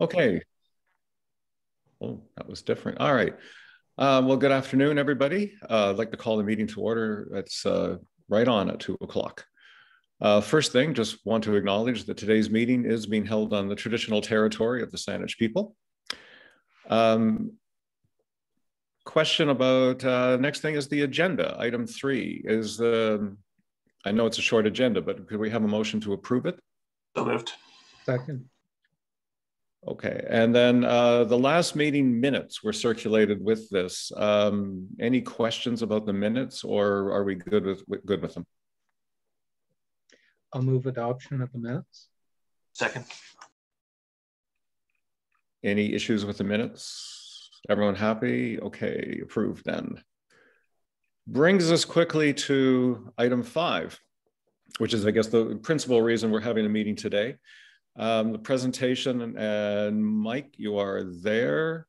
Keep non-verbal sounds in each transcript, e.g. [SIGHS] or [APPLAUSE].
Okay. Oh, that was different. All right. Um, well, good afternoon, everybody. Uh, I'd like to call the meeting to order. It's uh, right on at two o'clock. Uh, first thing, just want to acknowledge that today's meeting is being held on the traditional territory of the Saanich people. Um, question about uh, next thing is the agenda. Item three is, um, I know it's a short agenda, but could we have a motion to approve it? So moved. Second. Okay, and then uh, the last meeting minutes were circulated with this. Um, any questions about the minutes, or are we good with good with them? I'll move adoption of the minutes. Second. Any issues with the minutes? Everyone happy? Okay, approved then. Brings us quickly to item five, which is, I guess, the principal reason we're having a meeting today um, the presentation. And Mike, you are there.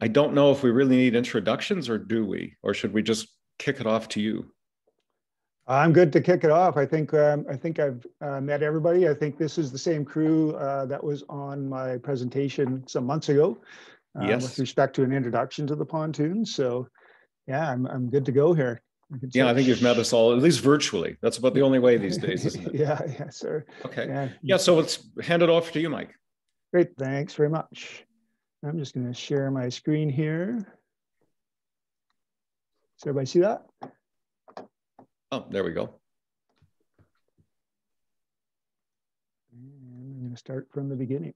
I don't know if we really need introductions or do we, or should we just kick it off to you? I'm good to kick it off. I think um, I think I've uh, met everybody. I think this is the same crew uh, that was on my presentation some months ago uh, yes. with respect to an introduction to the pontoon. So yeah, I'm, I'm good to go here. Yeah, I think you've met us all, at least virtually. That's about the only way these [LAUGHS] days, isn't it? yeah, yeah, sir. Okay. Yeah. yeah, so let's hand it off to you, Mike. Great, thanks very much. I'm just going to share my screen here. Does everybody see that? Oh, there we go. And I'm going to start from the beginning.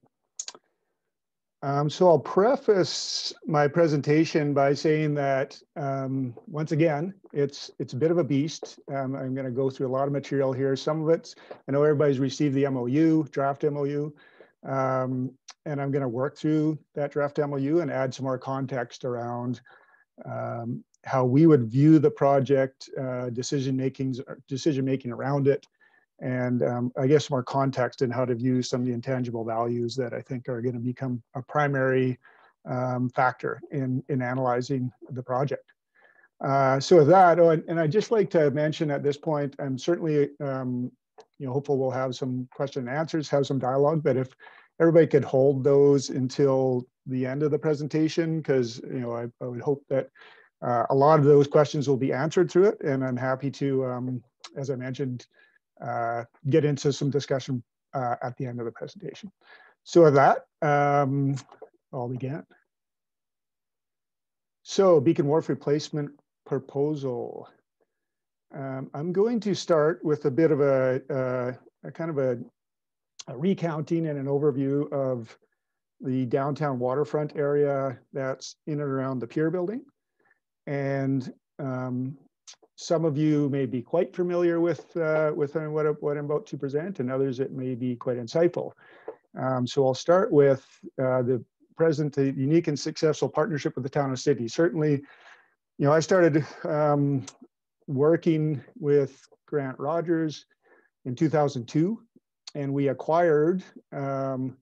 Um, so I'll preface my presentation by saying that um, once again, it's it's a bit of a beast. Um, I'm going to go through a lot of material here. Some of it, I know everybody's received the MOU, draft MOU, um, and I'm going to work through that draft MOU and add some more context around um, how we would view the project, uh, decision makings, decision making around it, and um, I guess more context in how to view some of the intangible values that I think are going to become a primary um, factor in, in analyzing the project. Uh, so with that, oh, and, and, I'd just like to mention at this point, I'm certainly, um, you know, hopeful we'll have some question and answers, have some dialogue, but if everybody could hold those until the end of the presentation, because, you know, I, I would hope that uh, a lot of those questions will be answered through it. And I'm happy to, um, as I mentioned, get into some discussion uh, at the end of the presentation. So with that, um, I'll begin. So beacon wharf replacement proposal. Um, I'm going to start with a bit of a, uh, a kind of a, a, recounting and an overview of the downtown waterfront area that's in and around the pier building. And um, some of you may be quite familiar with uh, with what, what I'm about to present, and others it may be quite insightful. Um, so I'll start with uh, the present the unique and successful partnership with the town of Sidney. Certainly, you know, I started um, working with Grant Rogers in 2002, and we acquired um,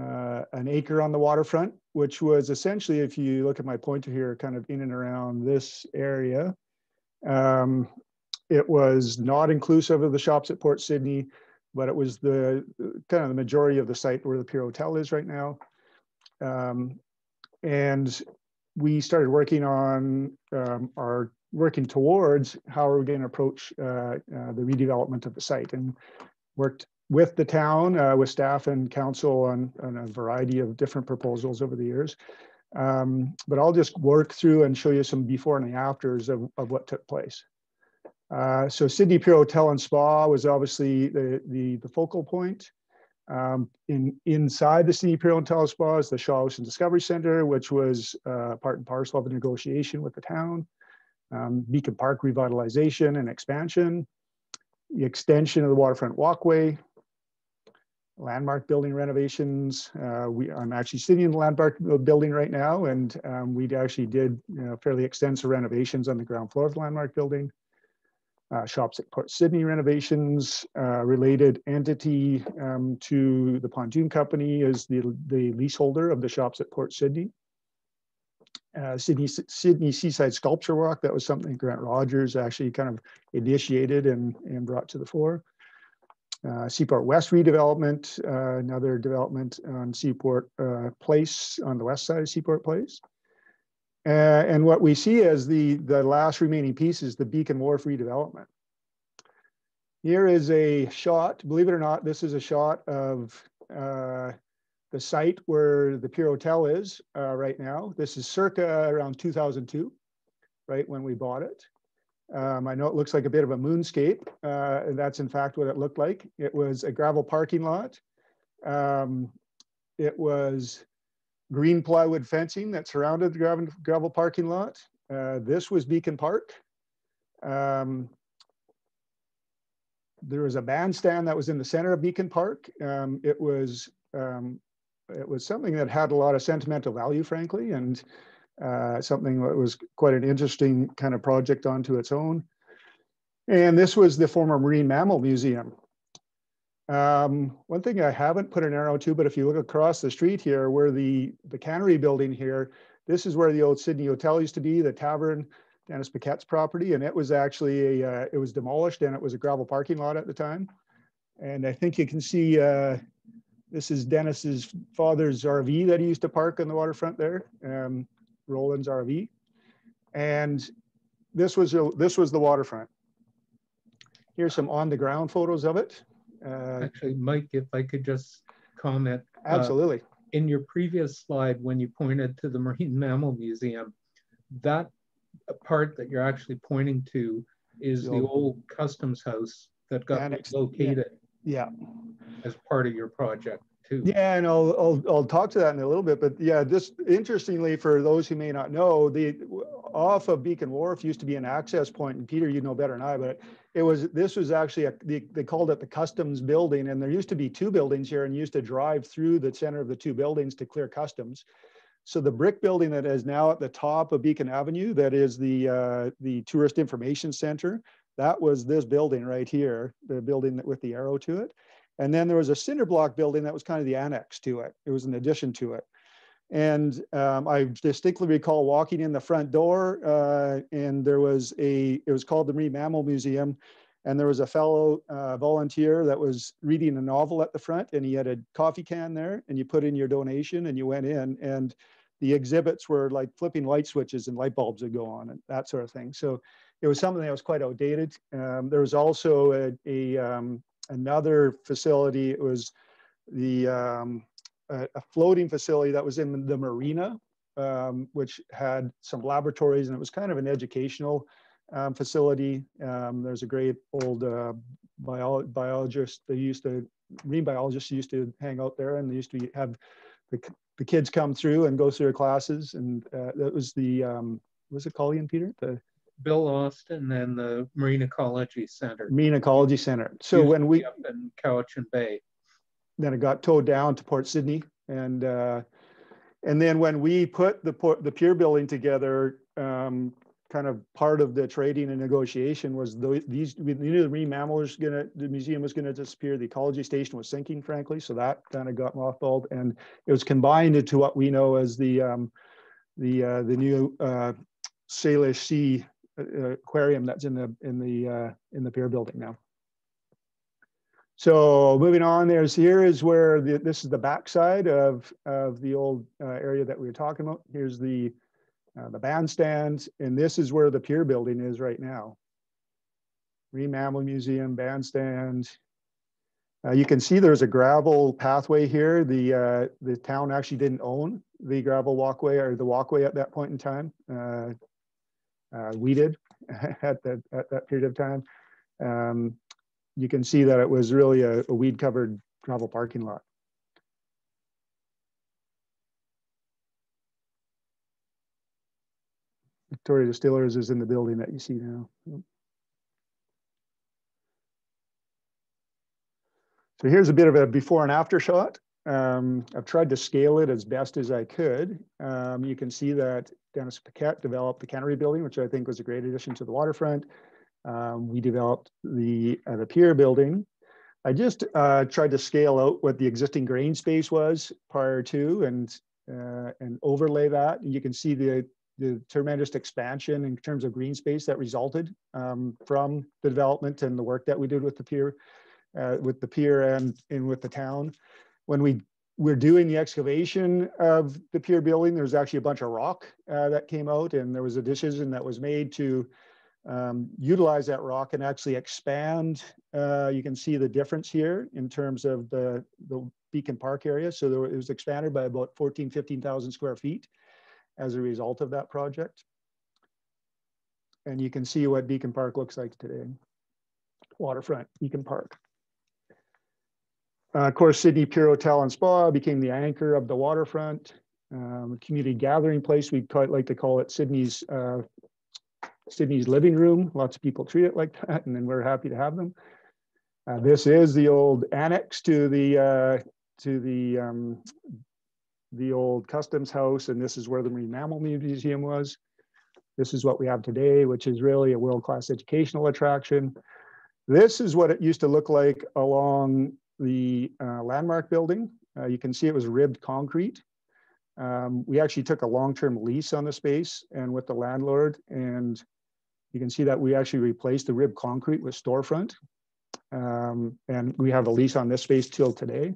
uh, an acre on the waterfront, which was essentially, if you look at my pointer here, kind of in and around this area. Um, it was not inclusive of the shops at Port Sidney, but it was the kind of the majority of the site where the Pier Hotel is right now. Um, and we started working on um, our working towards how are we going to approach uh, uh, the redevelopment of the site and worked with the town, uh, with staff and council on, on, a variety of different proposals over the years. Um, but I'll just work through and show you some before and afters of, of what took place. Uh, so Sidney Pier Hotel and Spa was obviously the, the, the focal point. Um, in, inside the Sidney Pier Hotel and Spa is the Shaw Ocean Discovery Center, which was uh, part and parcel of a negotiation with the town. Um, Beacon Park revitalization and expansion, the extension of the waterfront walkway, landmark building renovations. Uh, we, I'm actually sitting in the landmark building right now, and um, we actually did you know, fairly extensive renovations on the ground floor of the landmark building. Uh, shops at Port Sidney renovations, uh, related entity um, to the pontoon company is the, the leaseholder of the shops at Port Sidney. Uh, Sidney, Sidney Seaside Sculpture Walk, that was something Grant Rogers actually kind of initiated and, and brought to the fore uh, Seaport West redevelopment, uh, another development on Seaport uh, Place on the west side of Seaport Place. Uh, and what we see as the, the last remaining piece is the Beacon Wharf redevelopment. Here is a shot, believe it or not, this is a shot of uh, the site where the Pier Hotel is uh, right now. This is circa around 2002, right when we bought it. Um, I know it looks like a bit of a moonscape, uh, and that's in fact what it looked like. It was a gravel parking lot. Um, it was green plywood fencing that surrounded the gravel, gravel parking lot. Uh, this was Beacon Park. Um, there was a bandstand that was in the center of Beacon Park. Um, it was um, it was something that had a lot of sentimental value, frankly, and uh, something that was quite an interesting kind of project onto its own. And this was the former Marine Mammal Museum. Um, one thing I haven't put an arrow to, but if you look across the street here, where the, the cannery building here, this is where the old Sidney Hotel used to be, the tavern, Dennis Paquette's property, and it was actually a, uh, it was demolished and it was a gravel parking lot at the time. And I think you can see, uh, this is Dennis's father's RV that he used to park on the waterfront there, um, Roland's RV. And this was, a- this was the waterfront. Here's some on the ground photos of it. Uh, Actually, Mike, if I could just comment. uh, absolutely. In your previous slide, when you pointed to the Marine Mammal Museum, that part that you're actually pointing to is The the old- old customs house that got Annex, yeah. Yeah. as part of your project too. Yeah, and I'll, I'll, I'll talk to that in a little bit, but yeah, just interestingly, for those who may not know, the, off of Beacon Wharf used to be an access point, and Peter, you know better than I, but it was, this was actually, a they, they called it the Customs Building, and there used to be two buildings here, and used to drive through the center of the two buildings to clear customs. So the brick building that is now at the top of Beacon Avenue, that is the, uh, the Tourist Information Center, that was this building right here, the building that with the arrow to it. And then there was a cinder block building that was kind of the annex to it. It was an addition to it. And um, I distinctly recall walking in the front door uh, and there was a, it was called the Marine Mammal Museum. And there was a fellow uh, volunteer that was reading a novel at the front and he had a coffee can there and you put in your donation and you went in and the exhibits were like flipping light switches and light bulbs would go on and that sort of thing. So it was something that was quite outdated. Um, there was also a, a um, another facility. It was the um, a, a floating facility that was in the marina, um, which had some laboratories, and it was kind of an educational um, facility. Um, there's a great old uh, bio, biologist. They used to marine biologists used to hang out there, and they used to have the, the kids come through and go through their classes. And uh, that was the um, was it called again, Peter? The Bill Austin and the Marine Ecology Center. Marine Ecology Center. So when we Up in Cowichan Bay. then it got towed down to Port Sidney and uh, and then when we put the port the pier building together um, kind of part of the trading and negotiation was the, these we knew the marine mammal was gonna the museum was gonna disappear the ecology station was sinking frankly so that kind of got mothballed and it was combined into what we know as the um, the uh, the new uh, Salish Sea aquarium that's in the in the uh, in the pier building now. So moving on, there's here is where the, this is the backside of of the old uh, area that we were talking about. Here's the uh, the bandstand, and this is where the pier building is right now. Marine Mammal Museum bandstand. Uh, you can see there's a gravel pathway here. The uh, the town actually didn't own the gravel walkway or the walkway at that point in time. Uh, uh, [LAUGHS] at that at that period of time. Um, you can see that it was really a, a weed covered gravel parking lot. Victoria Distillers is in the building that you see now. So here's a bit of a before and after shot. Um, I've tried to scale it as best as I could. Um, you can see that Dennis Paquette developed the cannery building, which I think was a great addition to the waterfront. Um, we developed the uh, the pier building. I just uh, tried to scale out what the existing grain space was prior to and uh, and overlay that. And you can see the the tremendous expansion in terms of green space that resulted um, from the development and the work that we did with the pier. uh, with the pier and, and with the town. When we were doing the excavation of the pier building, There's actually a bunch of rock uh, that came out and there was a decision that was made to um, utilize that rock and actually expand. Uh, you can see the difference here in terms of the, the Beacon Park area. So there, it was expanded by about 14, 15,000 square feet as a result of that project. And you can see what Beacon Park looks like today. Waterfront, Beacon Park. Uh, of course, Sidney Pier Hotel and Spa became the anchor of the waterfront. Um, community gathering place, we quite like to call it Sidney's uh, Sidney's living room. Lots of people treat it like [LAUGHS] that, and then we're happy to have them. Uh, this is the old annex to the uh, to the um, the old customs house, and this is where the Marine Mammal Museum was. This is what we have today, which is really a world-class educational attraction. This is what it used to look like along the uh, landmark building. Uh, you can see it was ribbed concrete. Um, we actually took a long-term lease on the space and with the landlord, and you can see that we actually replaced the ribbed concrete with storefront. Um, and we have a lease on this space till today.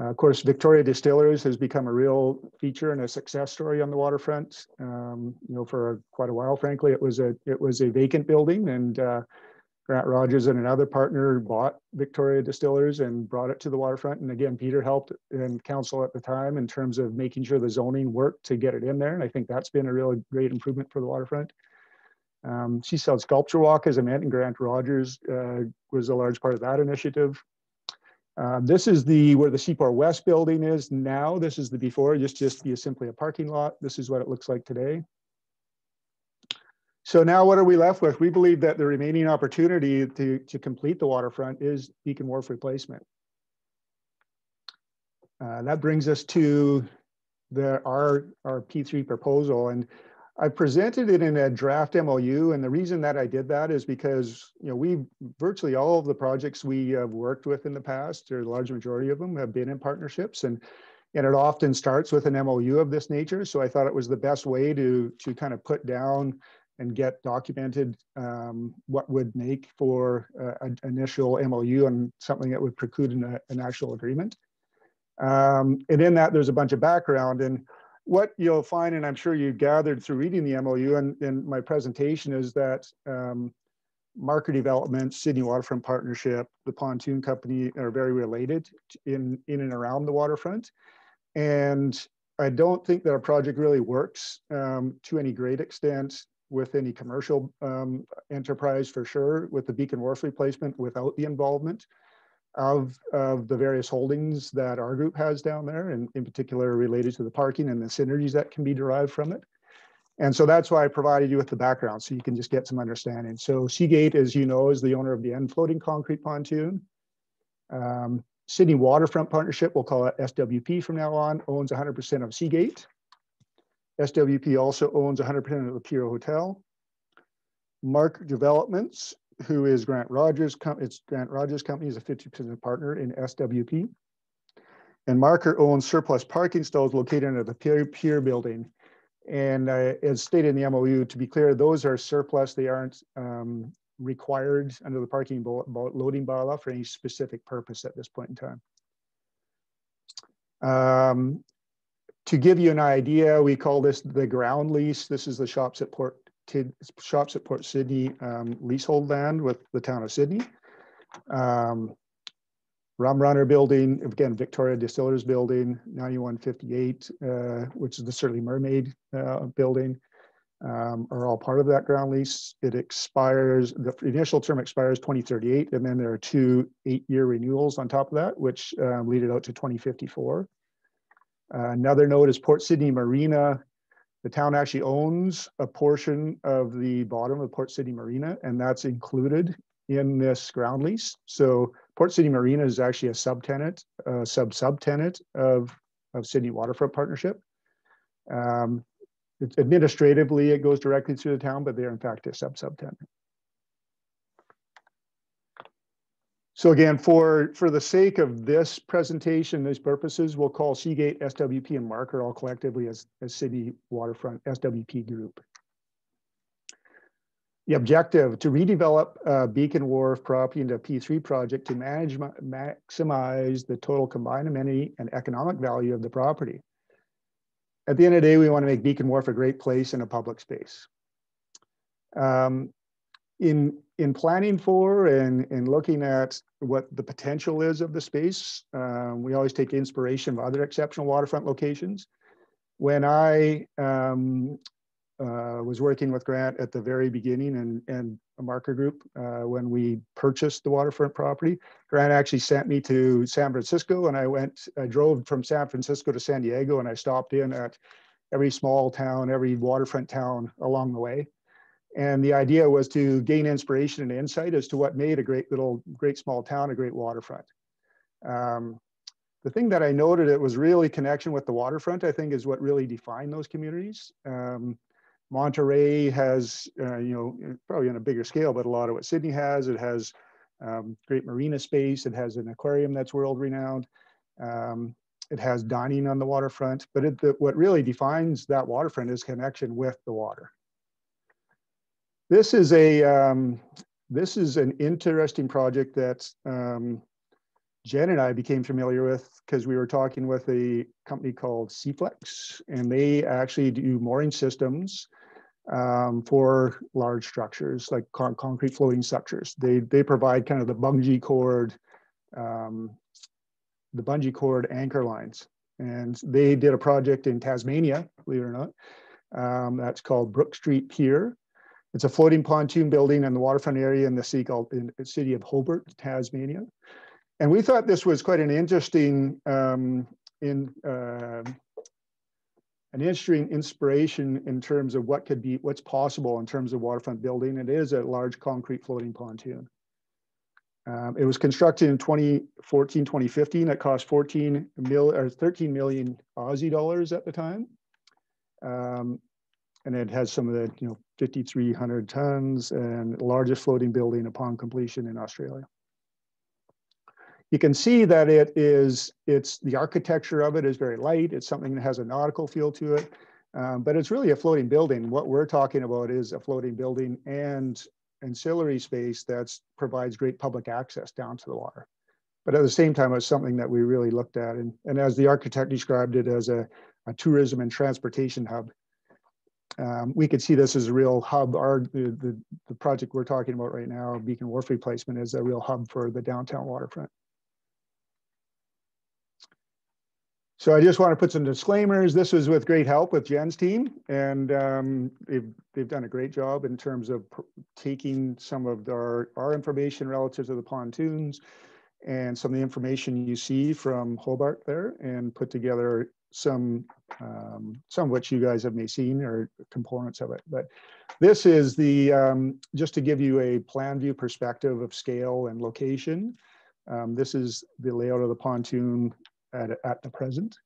Uh, of course, Victoria Distillers has become a real feature and a success story on the waterfront. Um, you know, for quite a while, frankly, it was a it was a vacant building, and uh, Grant Rogers and another partner bought Victoria Distillers and brought it to the waterfront. And again, Peter helped and council at the time in terms of making sure the zoning worked to get it in there. And I think that's been a really great improvement for the waterfront. Um, Seaside Sculpture Walk, as I and Grant Rogers uh, was a large part of that initiative. Uh, this is the where the Seaport West building is now. This is the before, just just be simply a parking lot. This is what it looks like today. So now what are we left with? We believe that the remaining opportunity to, to complete the waterfront is Beacon Wharf replacement. Uh, that brings us to the our our P3 proposal. And I presented it in a draft MOU, and the reason that I did that is because you know we virtually all of the projects we have worked with in the past, or the large majority of them, have been in partnerships, and and it often starts with an MOU of this nature. So I thought it was the best way to to kind of put down and get documented um, what would make for uh, an initial MOU and something that would preclude an, an actual agreement. Um, and in that, there's a bunch of background and what you'll find, and I'm sure you gathered through reading the MOU and, and my presentation is that um, Marker Development, Sidney Waterfront Partnership, the Pontoon Company are very related in, in and around the waterfront. And I don't think that our project really works um, to any great extent with any commercial um, enterprise for sure, with the Beacon Wharf replacement without the involvement of, of the various holdings that our group has down there, and in particular related to the parking and the synergies that can be derived from it. And so that's why I provided you with the background so you can just get some understanding. So Seagate, as you know, is the owner of the end floating concrete pontoon. Um, Sidney Waterfront Partnership, we'll call it SWP from now on, owns 100% of Seagate. SWP also owns 100% of the Pier Hotel. Mark Developments who is Grant Rogers. It's Grant Rogers Company is a 50% partner in SWP. And Marker owns surplus parking stalls located under the Pier, Pier building. And uh, as stated in the MOU, to be clear, those are surplus. They aren't um, required under the parking loading bylaw for any specific purpose at this point in time. Um, to give you an idea, we call this the ground lease. This is the shops at Port shops at Port Sidney um, leasehold land with the town of Sidney. Um, Rum Runner building, again, Victoria Distillers building, 9158, uh, which is the Surly Mermaid uh, building, um, are all part of that ground lease. It expires, the initial term expires 2038, and then there are two eight-year renewals on top of that, which um, lead it out to 2054. Uh, another note is Port Sidney Marina the town actually owns a portion of the bottom of Port Sidney Marina, and that's included in this ground lease. So Port Sidney Marina is actually a subtenant, a sub-subtenant of, of Sidney Waterfront Partnership. Um, administratively, it goes directly through the town, but they're in fact a sub-subtenant. So again, for, for the sake of this presentation, these purposes, we'll call Seagate, SWP, and Marker all collectively as, as Sidney Waterfront SWP Group. the objective to redevelop uh, Beacon Wharf property into a P3 project to manage, maximize the total combined amenity and economic value of the property. At the end of the day, we want to make Beacon Wharf a great place and a public space. Um, in in planning for and, and looking at what the potential is of the space, um, we always take inspiration of other exceptional waterfront locations. When I um, uh, was working with Grant at the very beginning and, and a marker group uh, when we purchased the waterfront property. Grant actually sent me to San Francisco and I went, I drove from San Francisco to San Diego and I stopped in at every small town, every waterfront town along the way. And the idea was to gain inspiration and insight as to what made a great little, great small town a great waterfront. Um, the thing that I noted it was really connection with the waterfront, I think is what really defined those communities. Um, Monterey has, uh, you know, probably on a bigger scale, but a lot of what Sidney has. It has um, great marina space. It has an aquarium that's world renowned. Um, it has dining on the waterfront, but it, the, what really defines that waterfront is connection with the water. This is a um, this is an interesting project that um, Jen and I became familiar with because we were talking with a company called Seaflex, and they actually do mooring systems um, for large structures like con concrete floating structures. They they provide kind of the bungee cord, um, the bungee cord anchor lines, and they did a project in Tasmania, believe it or not. Um, that's called Brook Street Pier, it's a floating pontoon building in the waterfront area in the city of Hobart, Tasmania. And we thought this was quite an interesting um, in uh, an interesting inspiration in terms of what could be what's possible in terms of waterfront building. It is a large concrete floating pontoon. Um, it was constructed in 2014, 2015. It cost 14 mil or 13 million Aussie dollars at the time. Um, and it has some of the, you know, 5,300 tons and largest floating building upon completion in Australia. You can see that it is, it's the architecture of it is very light. It's something that has a nautical feel to it, um, but it's really a floating building. What we're talking about is a floating building and ancillary space that provides great public access down to the water. But at the same time, it's something that we really looked at. And, and as the architect described it as a, a tourism and transportation hub, um, we could see this as a real hub. Our the, the, project we're talking about right now, Beacon Wharf replacement, is a real hub for the downtown waterfront. So I just want to put some disclaimers. This was with great help with Jen's team, and um, they've they've done a great job in terms of taking some of our our information relative to the pontoons and some of the information you see from Hobart there, and put together some um, some of which you guys have may seen or components of it. But this is the um, just to give you a plan view perspective of scale and location. Um, this is the layout of the pontoon at, at the present.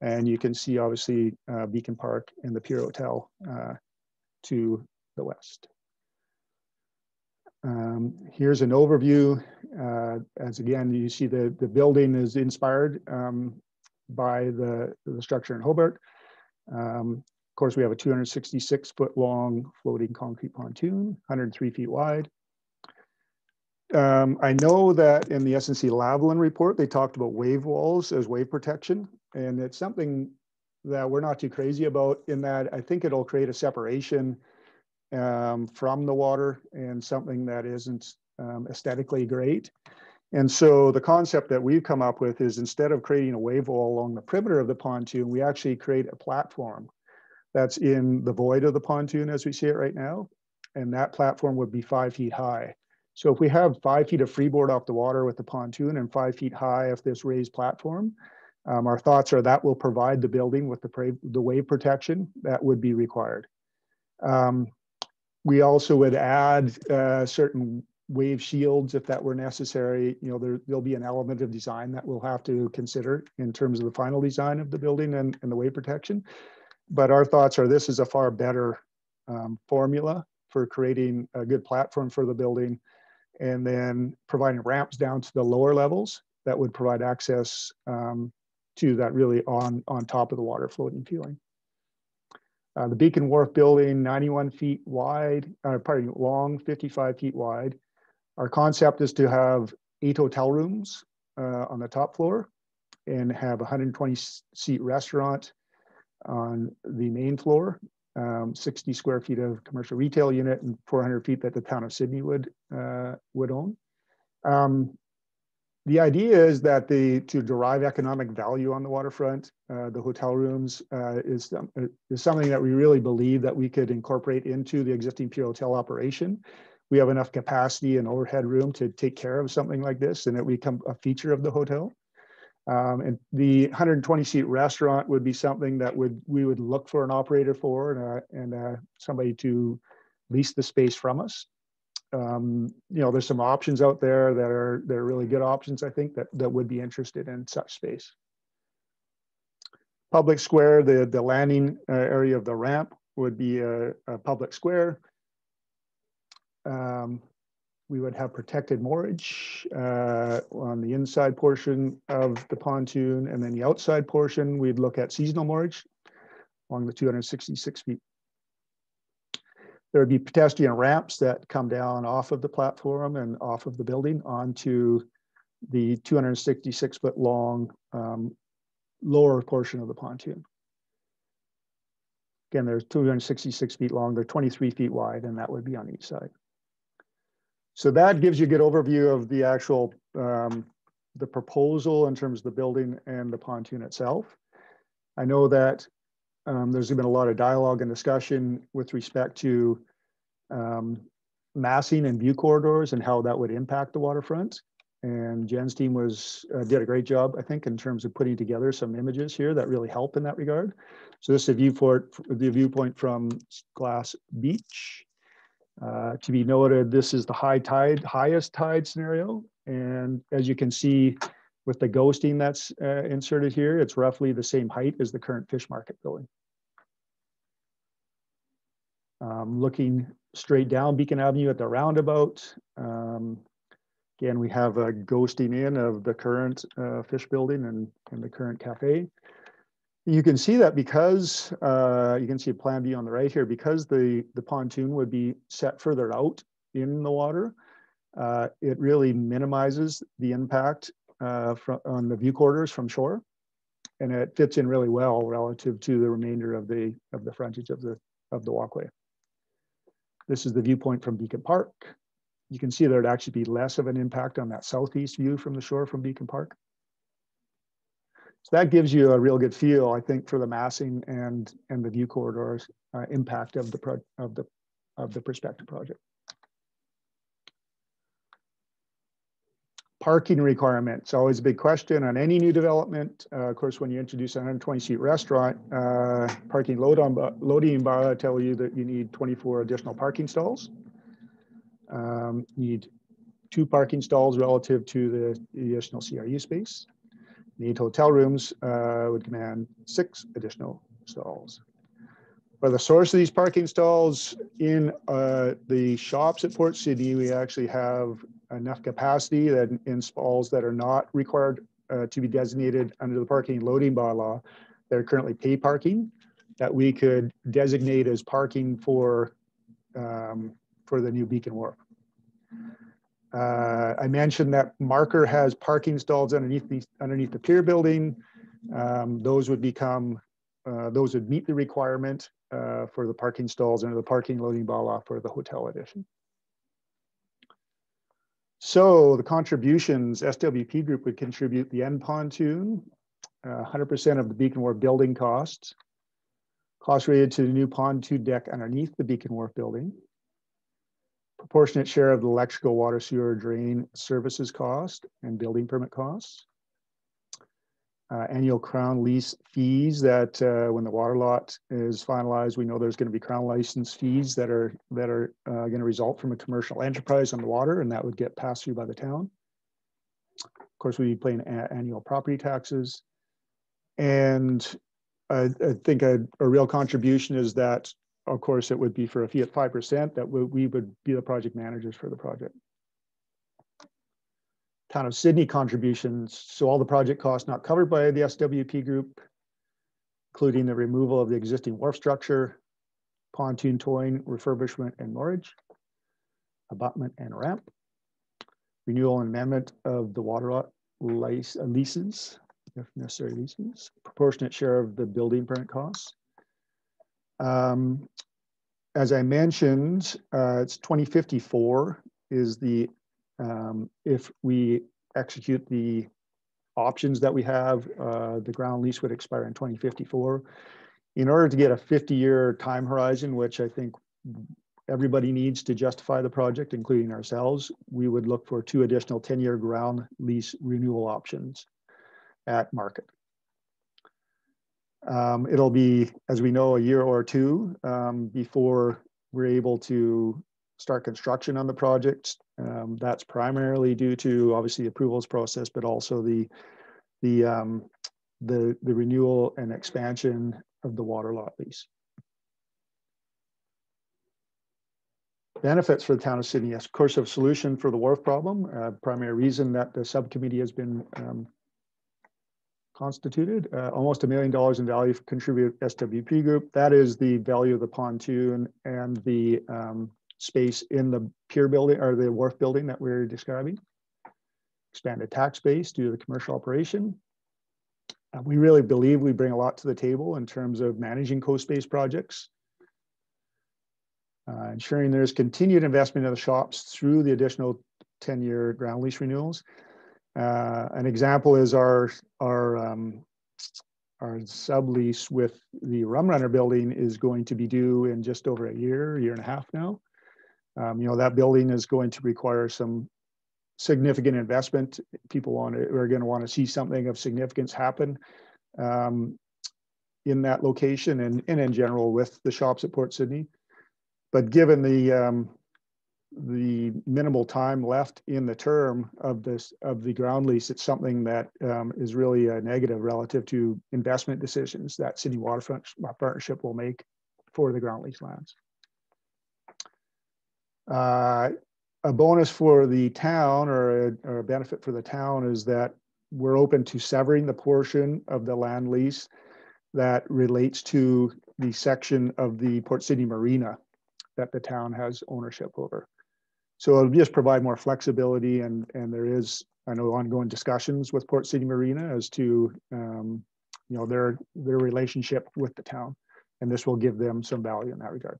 And you can see obviously uh, Beacon Park and the Pier Hotel uh, to the west. Um, here's an overview. Uh, as again, you see the, the building is inspired um, by the, the structure in Hobart. Um, of course, we have a 266 foot long floating concrete pontoon, 103 feet wide. Um, I know that in the SNC Lavalin report, they talked about wave walls as wave protection. And it's something that we're not too crazy about in that I think it'll create a separation um, from the water and something that isn't um, aesthetically great. And so the concept that we've come up with is instead of creating a wave wall along the perimeter of the pontoon, we actually create a platform that's in the void of the pontoon as we see it right now. And that platform would be five feet high. So if we have five feet of freeboard off the water with the pontoon and five feet high of this raised platform, um, our thoughts are that will provide the building with the, the wave protection that would be required. Um, we also would add uh, certain wave shields if that were necessary. You know, there, there'll be an element of design that we'll have to consider in terms of the final design of the building and, and the wave protection. But our thoughts are this is a far better um, formula for creating a good platform for the building and then providing ramps down to the lower levels that would provide access um, to that really on, on top of the water floating feeling. Uh, the Beacon Wharf building, 91 feet wide, uh, pardon, long, 55 feet wide. Our concept is to have eight hotel rooms uh, on the top floor and have a 120 seat restaurant on the main floor, um, 60 square feet of commercial retail unit and 400 feet that the town of Sidney would uh, would own. Um, the idea is that the to derive economic value on the waterfront, uh, the hotel rooms uh, is is something that we really believe that we could incorporate into the existing Pier Hotel operation. We have enough capacity and overhead room to take care of something like this, and it become a feature of the hotel. Um, and the 120 seat restaurant would be something that would we would look for an operator for and, uh, and uh, somebody to lease the space from us um, you know, there's some options out there that are that are really good options. I think that that would be interested in such space. Public square, the the landing uh, area of the ramp would be a, a public square. Um, we would have protected moorage uh, on the inside portion of the pontoon, and then the outside portion we'd look at seasonal moorage along the 266 feet there would be pedestrian ramps that come down off of the platform and off of the building onto the 266 foot long um, lower portion of the pontoon. Again, they're 266 feet long, they're 23 feet wide, and that would be on each side. So that gives you a good overview of the actual, um, the proposal in terms of the building and the pontoon itself. I know that um, there's been a lot of dialogue and discussion with respect to um, massing and view corridors and how that would impact the waterfront. And Jen's team was uh, did a great job, I think, in terms of putting together some images here that really help in that regard. So this is a viewport, the viewpoint from Glass Beach. Uh, to be noted, this is the high tide, highest tide scenario. And as you can see with the ghosting that's uh, inserted here, it's roughly the same height as the current fish market building. Um, looking straight down Beacon Avenue at the roundabout. Um, again, we have a ghosting in of the current uh, fish building and, and the current cafe. You can see that because uh, you can see a plan B on the right here, because the, the pontoon would be set further out in the water, uh, it really minimizes the impact uh, from, on the view corridors from shore. And it fits in really well relative to the remainder of the, of the frontage of the, of the walkway. This is the viewpoint from Beacon Park. You can see there'd actually be less of an impact on that southeast view from the shore from Beacon Park. So that gives you a real good feel, I think, for the massing and and the view corridors uh, impact of the pro of the of the prospective project. Parking requirements, always a big question on any new development. Uh, of course, when you introduce a 120 seat restaurant, uh, parking load on loading bar tell you that you need 24 additional parking stalls. Um, need two parking stalls relative to the additional CRU space. Need hotel rooms uh, would command six additional stalls. For the source of these parking stalls in uh, the shops at Port Sidney, we actually have enough capacity that in stalls that are not required uh, to be designated under the parking loading bylaw that are currently pay parking that we could designate as parking for um, for the new Beacon Wharf. Uh, I mentioned that Marker has parking stalls underneath the underneath the pier building. Um, those would become uh, those would meet the requirement uh, for the parking stalls under the parking loading bylaw for the hotel edition. So the contributions, SWP Group would contribute the end pontoon, 100% uh, of the Beacon Wharf building costs, costs related to the new pontoon deck underneath the Beacon Wharf building, proportionate share of the electrical water sewer drain services cost and building permit costs, uh, annual crown lease fees that uh, when the water lot is finalized, we know there's going to be crown license fees that are that are uh, going to result from a commercial enterprise on the water, and that would get passed through by the town. Of course, we'd be paying annual property taxes, and I, I think a, a, real contribution is that, of course, it would be for a fee at five percent that we, we would be the project managers for the project town of Sidney contributions. So all the project costs not covered by the SWP group, including the removal of the existing wharf structure, pontoon towing, refurbishment and mortgage, abutment and ramp, renewal and amendment of the water lot lease, leases, if necessary leases, proportionate share of the building permit costs. Um, as I mentioned, uh, it's 2054 is the, um, if we execute the options that we have, uh, the ground lease would expire in 2054. In order to get a 50-year time horizon, which I think everybody needs to justify the project, including ourselves, we would look for two additional 10-year ground lease renewal options at market. Um, it'll be, as we know, a year or two um, before we're able to start construction on the project. Um, that's primarily due to obviously the approvals process, but also the the um, the the renewal and expansion of the water lot lease. Benefits for the town of Sidney, yes, course, of solution for the wharf problem. Uh, primary reason that the subcommittee has been um, constituted, uh, almost a million dollars in value contribute SWP group. That is the value of the pontoon and the um, space in the pier building or the wharf building that we're describing. Expanded tax base due to the commercial operation. Uh, we really believe we bring a lot to the table in terms of managing coast-based projects. Uh, ensuring there's continued investment in the shops through the additional 10-year ground lease renewals. Uh, an example is our our um, our sublease with the Rum Runner building is going to be due in just over a year, year and a half now. Um, you know that building is going to require some significant investment. People want to are going to want to see something of significance happen um, in that location and, and in general with the shops at Port Sidney. But given the um, the minimal time left in the term of this of the ground lease, it's something that um, is really a negative relative to investment decisions that Sidney Waterfront Partnership will make for the ground lease lands. Uh, a bonus for the town or a, or a benefit for the town is that we're open to severing the portion of the land lease that relates to the section of the Port Sidney Marina that the town has ownership over. So it'll just provide more flexibility and, and there is, I know, ongoing discussions with Port Sidney Marina as to, um, you know, their, their relationship with the town. And this will give them some value in that regard.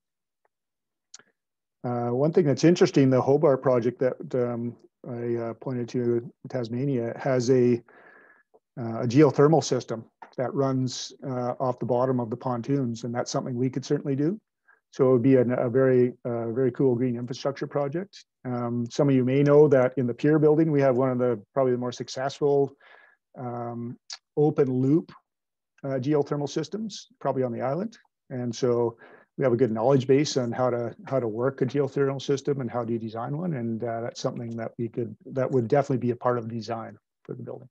Uh, one thing that's interesting, the Hobart project that um, I uh, pointed to Tasmania has a, uh, a geothermal system that runs uh, off the bottom of the pontoons. And that's something we could certainly do. So it would be an, a very, uh, very cool green infrastructure project. Um, some of you may know that in the pier building, we have one of the probably the more successful um, open loop uh, geothermal systems, probably on the island. And so we have a good knowledge base on how to how to work a geothermal system and how to design one. And uh, that's something that we could that would definitely be a part of the design for the building.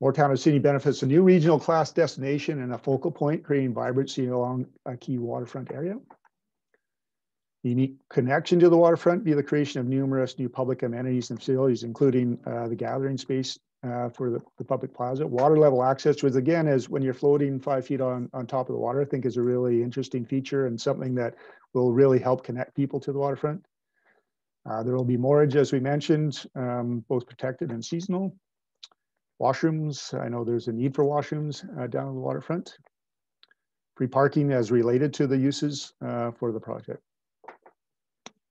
Town of Sidney benefits a new regional class destination and a focal point, creating vibrancy along a key waterfront area. Unique connection to the waterfront via the creation of numerous new public amenities and facilities, including uh, the gathering space uh, for the, the, public plaza. Water level access, which again is when you're floating five feet on, on top of the water, I think is a really interesting feature and something that will really help connect people to the waterfront. Uh, there will be moorage, as we mentioned, um, both protected and seasonal. Washrooms, I know there's a need for washrooms uh, down on the waterfront. Free parking as related to the uses uh, for the project.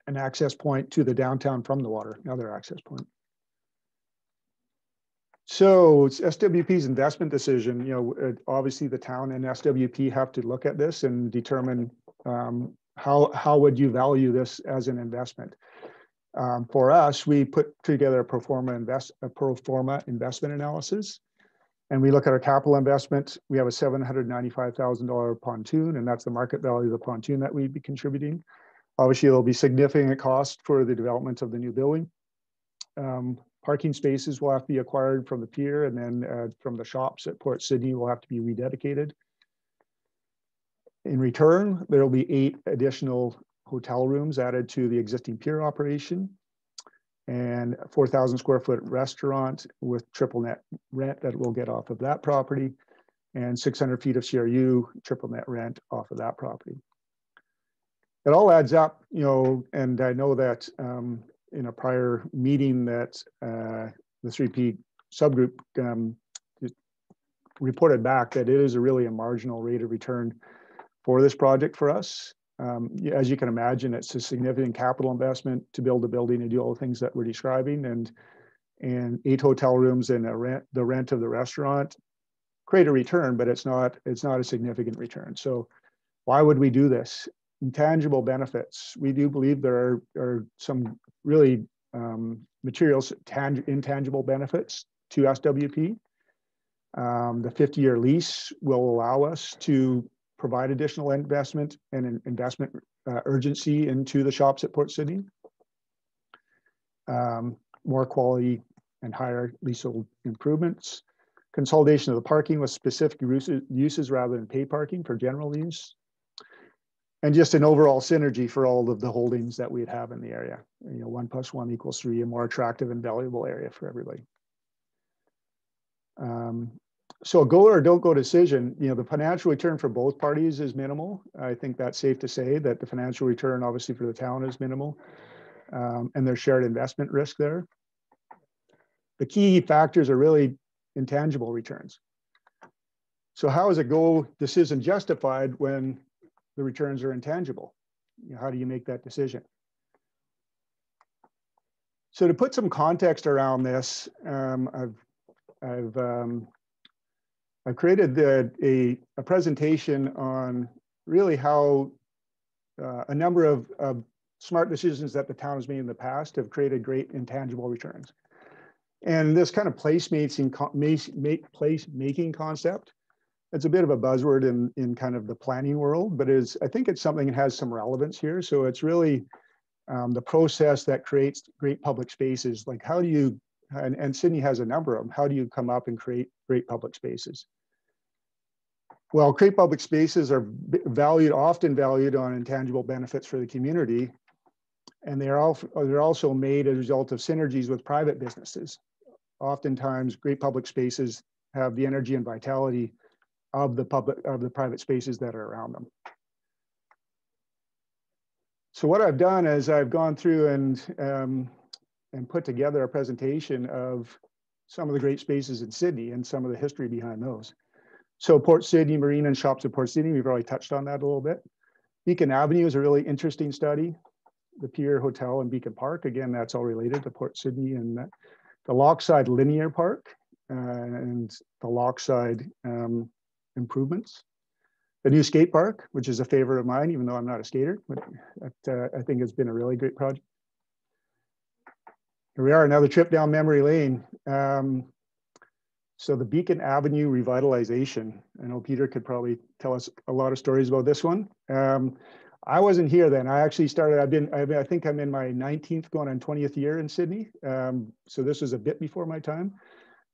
An access point to the downtown from the water, another access point. So it's SWP's investment decision. You know, obviously the town and SWP have to look at this and determine um, how how would you value this as an investment. Um, for us, we put together a pro forma invest a pro forma investment analysis, and we look at our capital investment. We have a seven hundred ninety-five thousand dollar pontoon, and that's the market value of the pontoon that we'd be contributing. Obviously, there'll be significant cost for the development of the new building. Um, parking spaces will have to be acquired from the pier, and then uh, from the shops at Port Sidney will have to be rededicated. In return, there will be eight additional hotel rooms added to the existing pier operation and 4,000 square foot restaurant with triple net rent that we'll get off of that property and 600 feet of CRU triple net rent off of that property. It all adds up, you know, and I know that um, in a prior meeting that uh, the 3P subgroup um, reported back that it is a really a marginal rate of return for this project for us. Um, as you can imagine, it's a significant capital investment to build a building and do all the things that we're describing, and and eight hotel rooms and rent, the rent of the restaurant create a return, but it's not it's not a significant return. So why would we do this? Intangible benefits. We do believe there are, are some really um, materials, intangible benefits to SWP. Um, the 50-year lease will allow us to provide additional investment and an investment uh, urgency into the shops at Port Sidney. Um, more quality and higher leasehold improvements. Consolidation of the parking with specific uses, rather than pay parking for general use. And just an overall synergy for all of the holdings that we'd have in the area. You know, one plus one equals three, a more attractive and valuable area for everybody. Um, so a go or don't go decision, you know, the financial return for both parties is minimal. I think that's safe to say that the financial return obviously for the town is minimal um, and there's shared investment risk there. The key factors are really intangible returns. So how is a go decision justified when the returns are intangible? You know, how do you make that decision? So to put some context around this, um, I've, I've, um, I've created the, a, a presentation on really how uh, a number of, smart decisions that the town has made in the past have created great intangible returns. And this kind of placemaking, place making concept, it's a bit of a buzzword in, in kind of the planning world, but is I think it's something that has some relevance here. So it's really um, the process that creates great public spaces. Like how do you, and, and Sidney has a number of them, how do you come up and create great public spaces? Well, great public spaces are valued, often valued on intangible benefits for the community and they're, all, they're also made as a result of synergies with private businesses. Oftentimes, great public spaces have the energy and vitality of the public of the private spaces that are around them. So what I've done is I've gone through and um, and put together a presentation of some of the great spaces in Sidney and some of the history behind those. So Port Sidney Marine and Shops at Port Sidney, we've already touched on that a little bit. Beacon Avenue is a really interesting study the Pier Hotel and Beacon Park. Again, that's all related to Port Sidney and the, the Lochside Linear Park uh, and the Lochside um, improvements. The new skate park, which is a favorite of mine, even though I'm not a skater, but uh, I think it's been a really great project. Here we are, another trip down memory lane. Um, so the Beacon Avenue revitalization. I know Peter could probably tell us a lot of stories about this one. Um, I wasn't here then. I actually started, I've been, I think I'm in my 19th going on 20th year in Sidney. Um, so this was a bit before my time.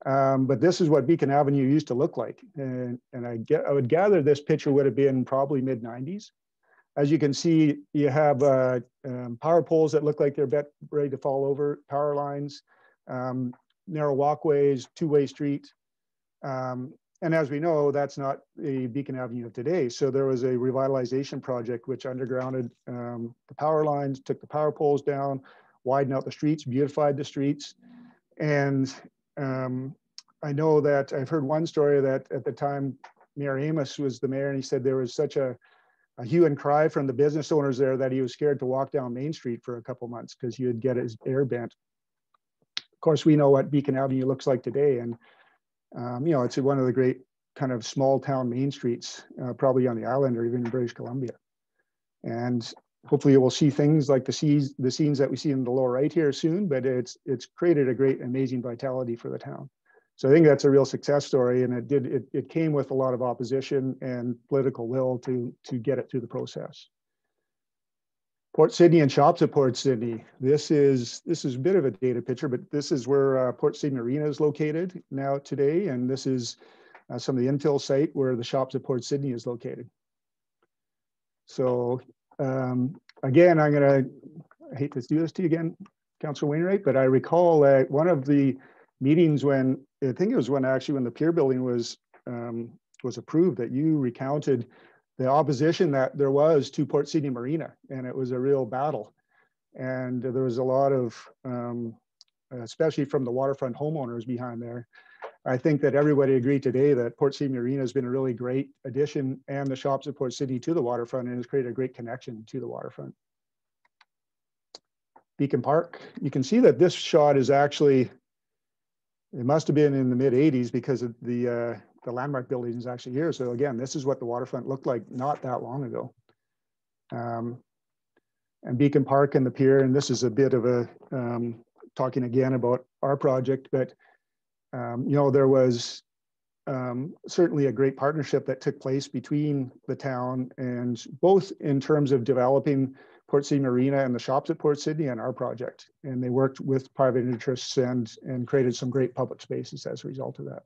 Um, but this is what Beacon Avenue used to look like. And, and I, get, I would gather this picture would have been probably mid 90s. As you can see, you have uh, um, power poles that look like they're ready to fall over, power lines, um, narrow walkways, two-way street. Um, and as we know, that's not a Beacon Avenue of today. So there was a revitalization project which undergrounded um, the power lines, took the power poles down, widened out the streets, beautified the streets. And um, I know that I've heard one story that at the time Mayor Amos was the mayor and he said there was such a, a hue and cry from the business owners there that he was scared to walk down Main Street for a couple months because he would get his air bent. Course, we know what Beacon Avenue looks like today. And um, you know, it's one of the great kind of small town main streets, uh, probably on the island or even in British Columbia. And hopefully we'll see things like the scenes, the scenes that we see in the lower right here soon, but it's, it's created a great, amazing vitality for the town. So I think that's a real success story. And it did, it, it came with a lot of opposition and political will to, to get it through the process. Port Sidney and shops at Port Sidney. This is this is a bit of a data picture, but this is where uh, Port Sidney Marina is located now today, and this is uh, some of the infill site where the shops at Port Sidney is located. So um, again, I'm gonna I hate to do this to you again, Councilor Wainwright, but I recall that one of the meetings when I think it was when actually when the pier building was um, was approved that you recounted the opposition that there was to Port Sidney Marina, and it was a real battle. And there was a lot of, um, especially from the waterfront homeowners behind there. I think that everybody agreed today that Port Sidney Marina has been a really great addition and the shops at Port Sidney to the waterfront and has created a great connection to the waterfront. Beacon Park, you can see that this shot is actually, it must have been in the mid 80s because of the, uh, the landmark building is actually here. So again, this is what the waterfront looked like not that long ago. Um, and Beacon Park and the pier, and this is a bit of a, um, talking again about our project, but um, you know, there was um, certainly a great partnership that took place between the town and both in terms of developing Port Sidney Marina and the shops at Port Sidney and our project. And they worked with private interests and, and created some great public spaces as a result of that.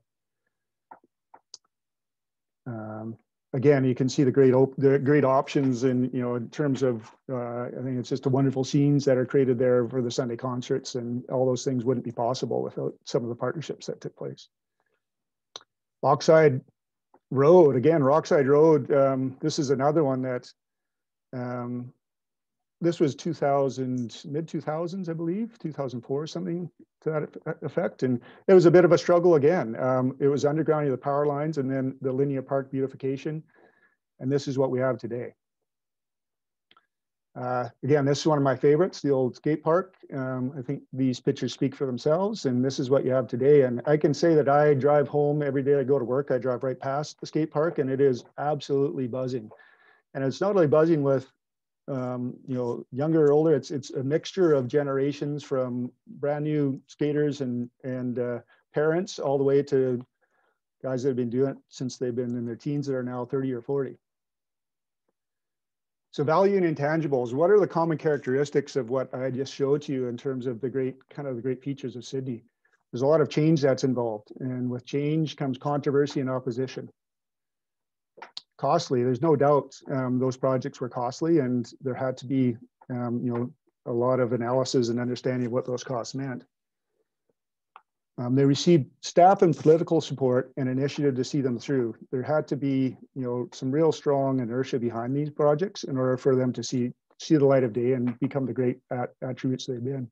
Um, again, you can see the great the great options in you know in terms of uh, I think it's just the wonderful scenes that are created there for the Sunday concerts and all those things wouldn't be possible without some of the partnerships that took place. Lochside Road again, Lochside Road. Um, this is another one that um, this was 2000 mid 2000s, I believe, 2004 or something to that effect. And it was a bit of a struggle again. Um, it was undergrounding the power lines and then the linear park beautification. And this is what we have today. Uh, again, this is one of my favorites, the old skate park. Um, I think these pictures speak for themselves and this is what you have today. And I can say that I drive home every day I go to work, I drive right past the skate park and it is absolutely buzzing. And it's not only buzzing with um, you know, younger or older. It's it's a mixture of generations from brand new skaters and and uh, parents all the way to guys that have been doing it since they've been in their teens that are now 30 or 40. So value and intangibles, what are the common characteristics of what I just showed to you in terms of the great kind of the great features of Sidney? There's a lot of change that's involved and with change comes controversy and opposition costly. There's no doubt um, those projects were costly, and there had to be, um, you know, a lot of analysis and understanding of what those costs meant. Um, they received staff and political support and initiative to see them through. There had to be, you know, some real strong inertia behind these projects in order for them to see see the light of day and become the great at, attributes they've been.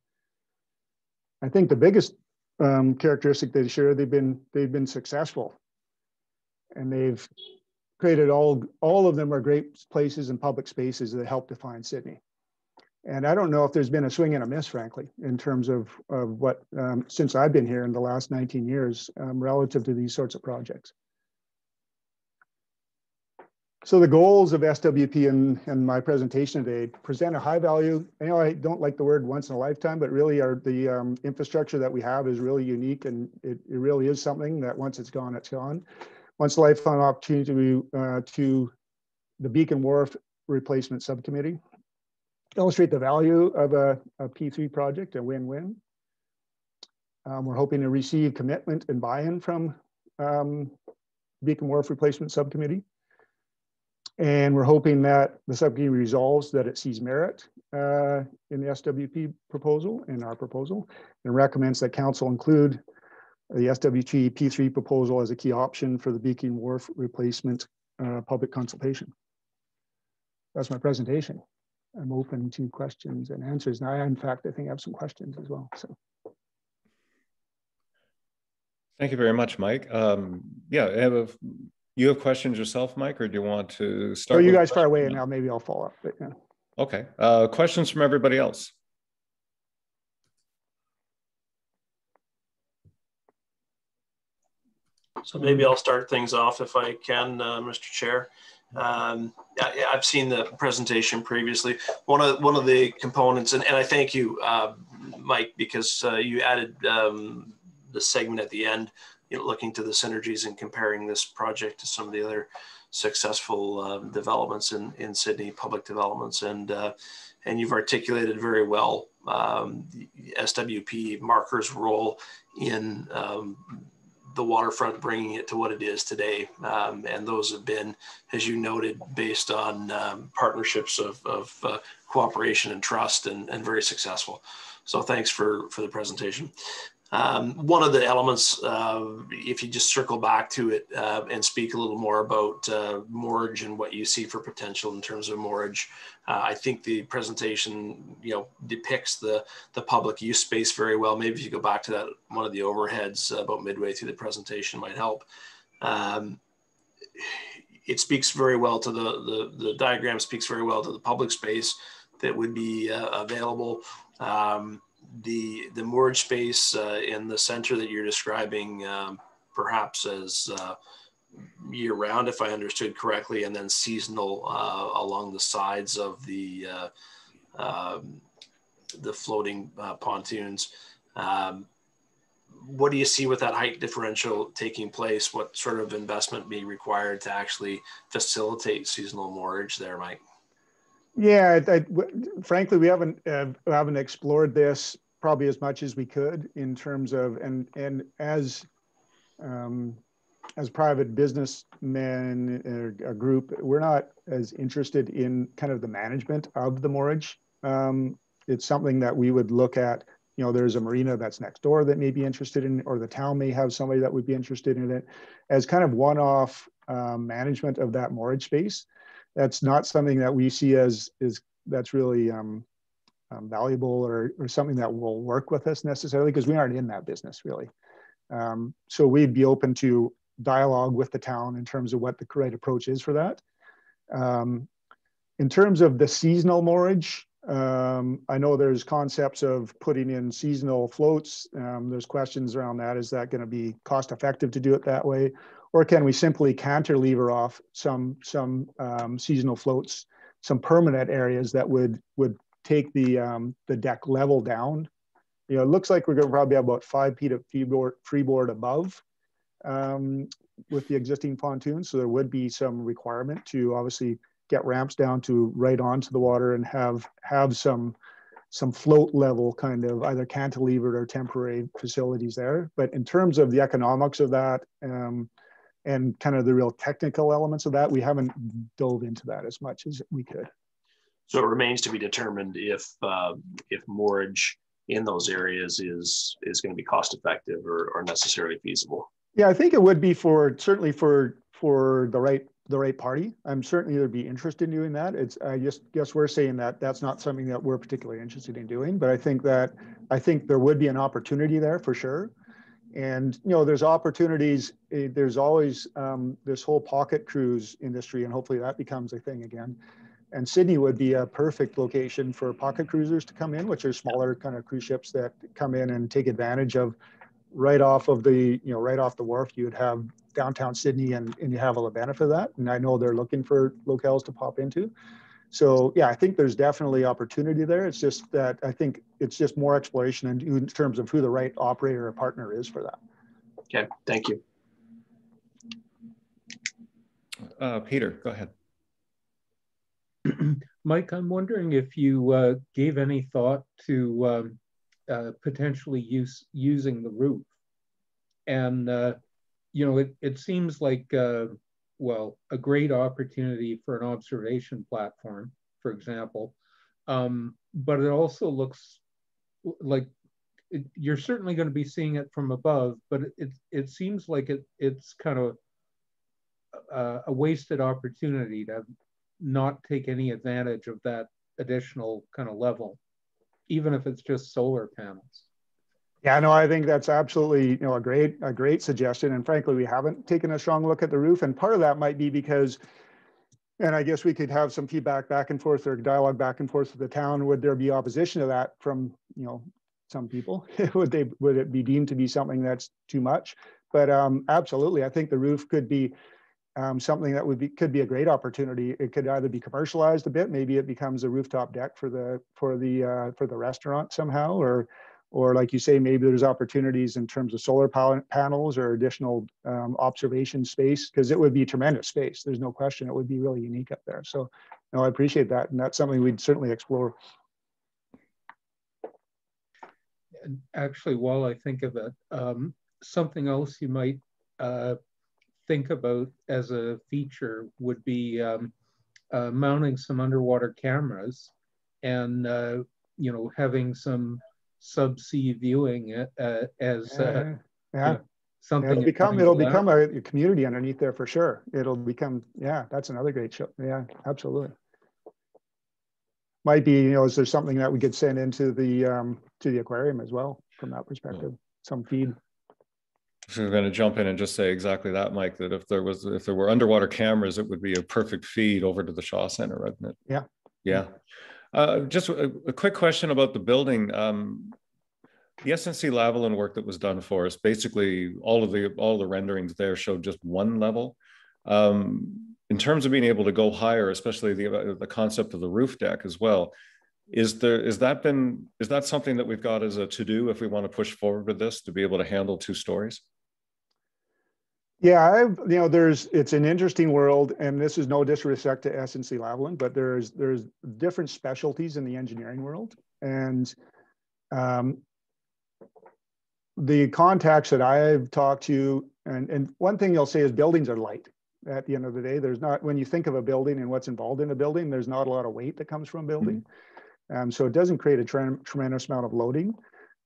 I think the biggest um, characteristic they share, they've been they've been successful, and they've created all, all of them are great places and public spaces that help define Sidney. And I don't know if there's been a swing and a miss, frankly, in terms of, of what, um, since I've been here in the last 19 years, um, relative to these sorts of projects. So the goals of SWP and, and my presentation today present a high value, you know, I don't like the word once in a lifetime, but really our, the um, infrastructure that we have is really unique and it, it really is something that once it's gone, it's gone once lifetime opportunity to, uh, to the Beacon Wharf Replacement Subcommittee. Illustrate the value of a a P3 project, a win-win. Um, we're hoping to receive commitment and buy-in from um, Beacon Wharf Replacement Subcommittee. And we're hoping that the subcommittee resolves that it sees merit uh, in the SWP proposal and our proposal and recommends that council include the SWG P3 proposal as a key option for the Beacon Wharf replacement uh, public consultation. That's my presentation. I'm open to questions and answers. Now, I, in fact, I think I have some questions as well. So. Thank you very much, Mike. Um, yeah, have a, you have questions yourself, Mike, or do you want to start? Are you guys far away, and now maybe I'll follow up. But yeah. Okay. Uh, questions from everybody else? So maybe I'll start things off if I can, uh, Mr. Chair. Um, I, have seen the presentation previously. One of one of the components, and, and I thank you, uh, Mike, because uh, you added um, the segment at the end, you know, looking to the synergies and comparing this project to some of the other successful uh, developments in, in Sidney, public developments, and uh, and you've articulated very well um, SWP markers role in um, the waterfront bringing it to what it is today. Um, and those have been, as you noted, based on um, partnerships of, of uh, cooperation and trust and, and very successful. So thanks for, for the presentation. Um, one of the elements, uh, if you just circle back to it uh, and speak a little more about uh, moorage and what you see for potential in terms of mortgage, uh, I think the presentation, you know, depicts the the public use space very well. Maybe if you go back to that one of the overheads about midway through the presentation might help. Um, it speaks very well to the, the the diagram speaks very well to the public space that would be uh, available. Um, the the moorage space uh, in the center that you're describing, um, perhaps as uh, year round, if I understood correctly, and then seasonal uh, along the sides of the uh, um, the floating uh, pontoons. Um, what do you see with that height differential taking place? What sort of investment be required to actually facilitate seasonal moorage there, Mike? Yeah, frankly, we haven't uh, haven't explored this probably as much as we could in terms of and and as um, as private businessmen a group, we're not as interested in kind of the management of the moorage. Um, it's something that we would look at. You know, there's a marina that's next door that may be interested in, or the town may have somebody that would be interested in it, as kind of one-off um, management of that moorage space that's not something that we see as is that's really um, um, valuable or, or something that will work with us necessarily because we aren't in that business really. Um, so we'd be open to dialogue with the town in terms of what the correct approach is for that. Um, in terms of the seasonal moorage, um, I know there's concepts of putting in seasonal floats. Um, there's questions around that. Is that going to be cost effective to do it that way? Or can we simply cantilever off some, some um, seasonal floats, some permanent areas that would, would take the, um, the deck level down? You know, it looks like we're going to probably have about five feet of freeboard, freeboard above um, with the existing pontoon. So there would be some requirement to obviously get ramps down to right onto the water and have have some some float level kind of either cantilevered or temporary facilities there. But in terms of the economics of that um, and kind of the real technical elements of that, we haven't dove into that as much as we could. So it remains to be determined if uh, if moorage in those areas is is going to be cost effective or, or necessarily feasible. Yeah, I think it would be for certainly for for the right the right party. I'm certainly there'd be interest in doing that. It's I just guess we're saying that that's not something that we're particularly interested in doing, but I think that I think there would be an opportunity there for sure. And you know, there's opportunities. Eh, there's always um, this whole pocket cruise industry, and hopefully that becomes a thing again. And Sidney would be a perfect location for pocket cruisers to come in, which are smaller kind of cruise ships that come in and take advantage of right off of the you know right off the wharf. You would have downtown Sidney and, and you have a benefit of that. And I know they're looking for locales to pop into. So yeah, I think there's definitely opportunity there. It's just that I think it's just more exploration in, in terms of who the right operator or partner is for that. Okay, thank you. Uh, Peter, go ahead. [CLEARS THROAT] Mike, I'm wondering if you uh, gave any thought to um, uh, potentially use using the roof and uh, you know, it, it seems like, uh, well, a great opportunity for an observation platform, for example. Um, but it also looks like it, you're certainly going to be seeing it from above, but it, it, it seems like it, it's kind of a, a wasted opportunity to not take any advantage of that additional kind of level, even if it's just solar panels. Yeah, no, I think that's absolutely you know a great a great suggestion. And frankly, we haven't taken a strong look at the roof, and part of that might be because, and I guess we could have some feedback back and forth or dialogue back and forth with the town. Would there be opposition to that from you know some people? [LAUGHS] would they would it be deemed to be something that's too much? But um, absolutely, I think the roof could be um, something that would be could be a great opportunity. It could either be commercialized a bit, maybe it becomes a rooftop deck for the for the uh, for the restaurant somehow, or or like you say, maybe there's opportunities in terms of solar panels or additional um, observation space, because it would be tremendous space. There's no question it would be really unique up there. So no, I appreciate that. And that's something we'd certainly explore. Actually, while I think of it, um, something else you might uh, think about as a feature would be um, uh, mounting some underwater cameras and, uh, you know, having some subsea viewing uh, as uh, yeah. yeah. something. It'll become it'll become a, a community underneath there for sure. It'll become yeah. That's another great show. Yeah, absolutely. Might be you know is there something that we could send into the um, to the aquarium as well from that perspective? Some feed. So we're going to jump in and just say exactly that, Mike. That if there was if there were underwater cameras, it would be a perfect feed over to the Shaw Center, wouldn't it? Yeah. Yeah. Uh, just a, a, quick question about the building. Um, the SNC Lavalin work that was done for us, basically all of the all the renderings there showed just one level. Um, in terms of being able to go higher, especially the the concept of the roof deck as well, is there is that been is that something that we've got as a to do if we want to push forward with this to be able to handle two stories? Yeah, I've you know there's it's an interesting world, and this is no disrespect to SNC Lavalin, but there's there's different specialties in the engineering world, and um, the contacts that I've talked to, and and one thing you'll say is buildings are light. At the end of the day, there's not when you think of a building and what's involved in a building, there's not a lot of weight that comes from a building, mm-hmm. um, so it doesn't create a tre tremendous amount of loading.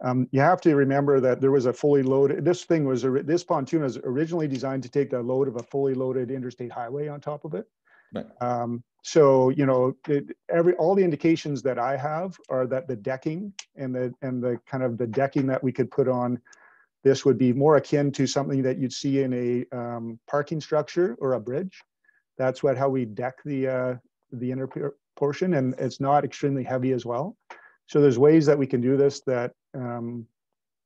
Um, you have to remember that there was a fully loaded, this thing was, this pontoon was originally designed to take the load of a fully loaded interstate highway on top of it. Right. Um, so, you know, it, every, all the indications that I have are that the decking and the, and the kind of the decking that we could put on this would be more akin to something that you'd see in a um, parking structure or a bridge. That's what, how we deck the, uh, the inner portion and it's not extremely heavy as well. So there's ways that we can do this that, um,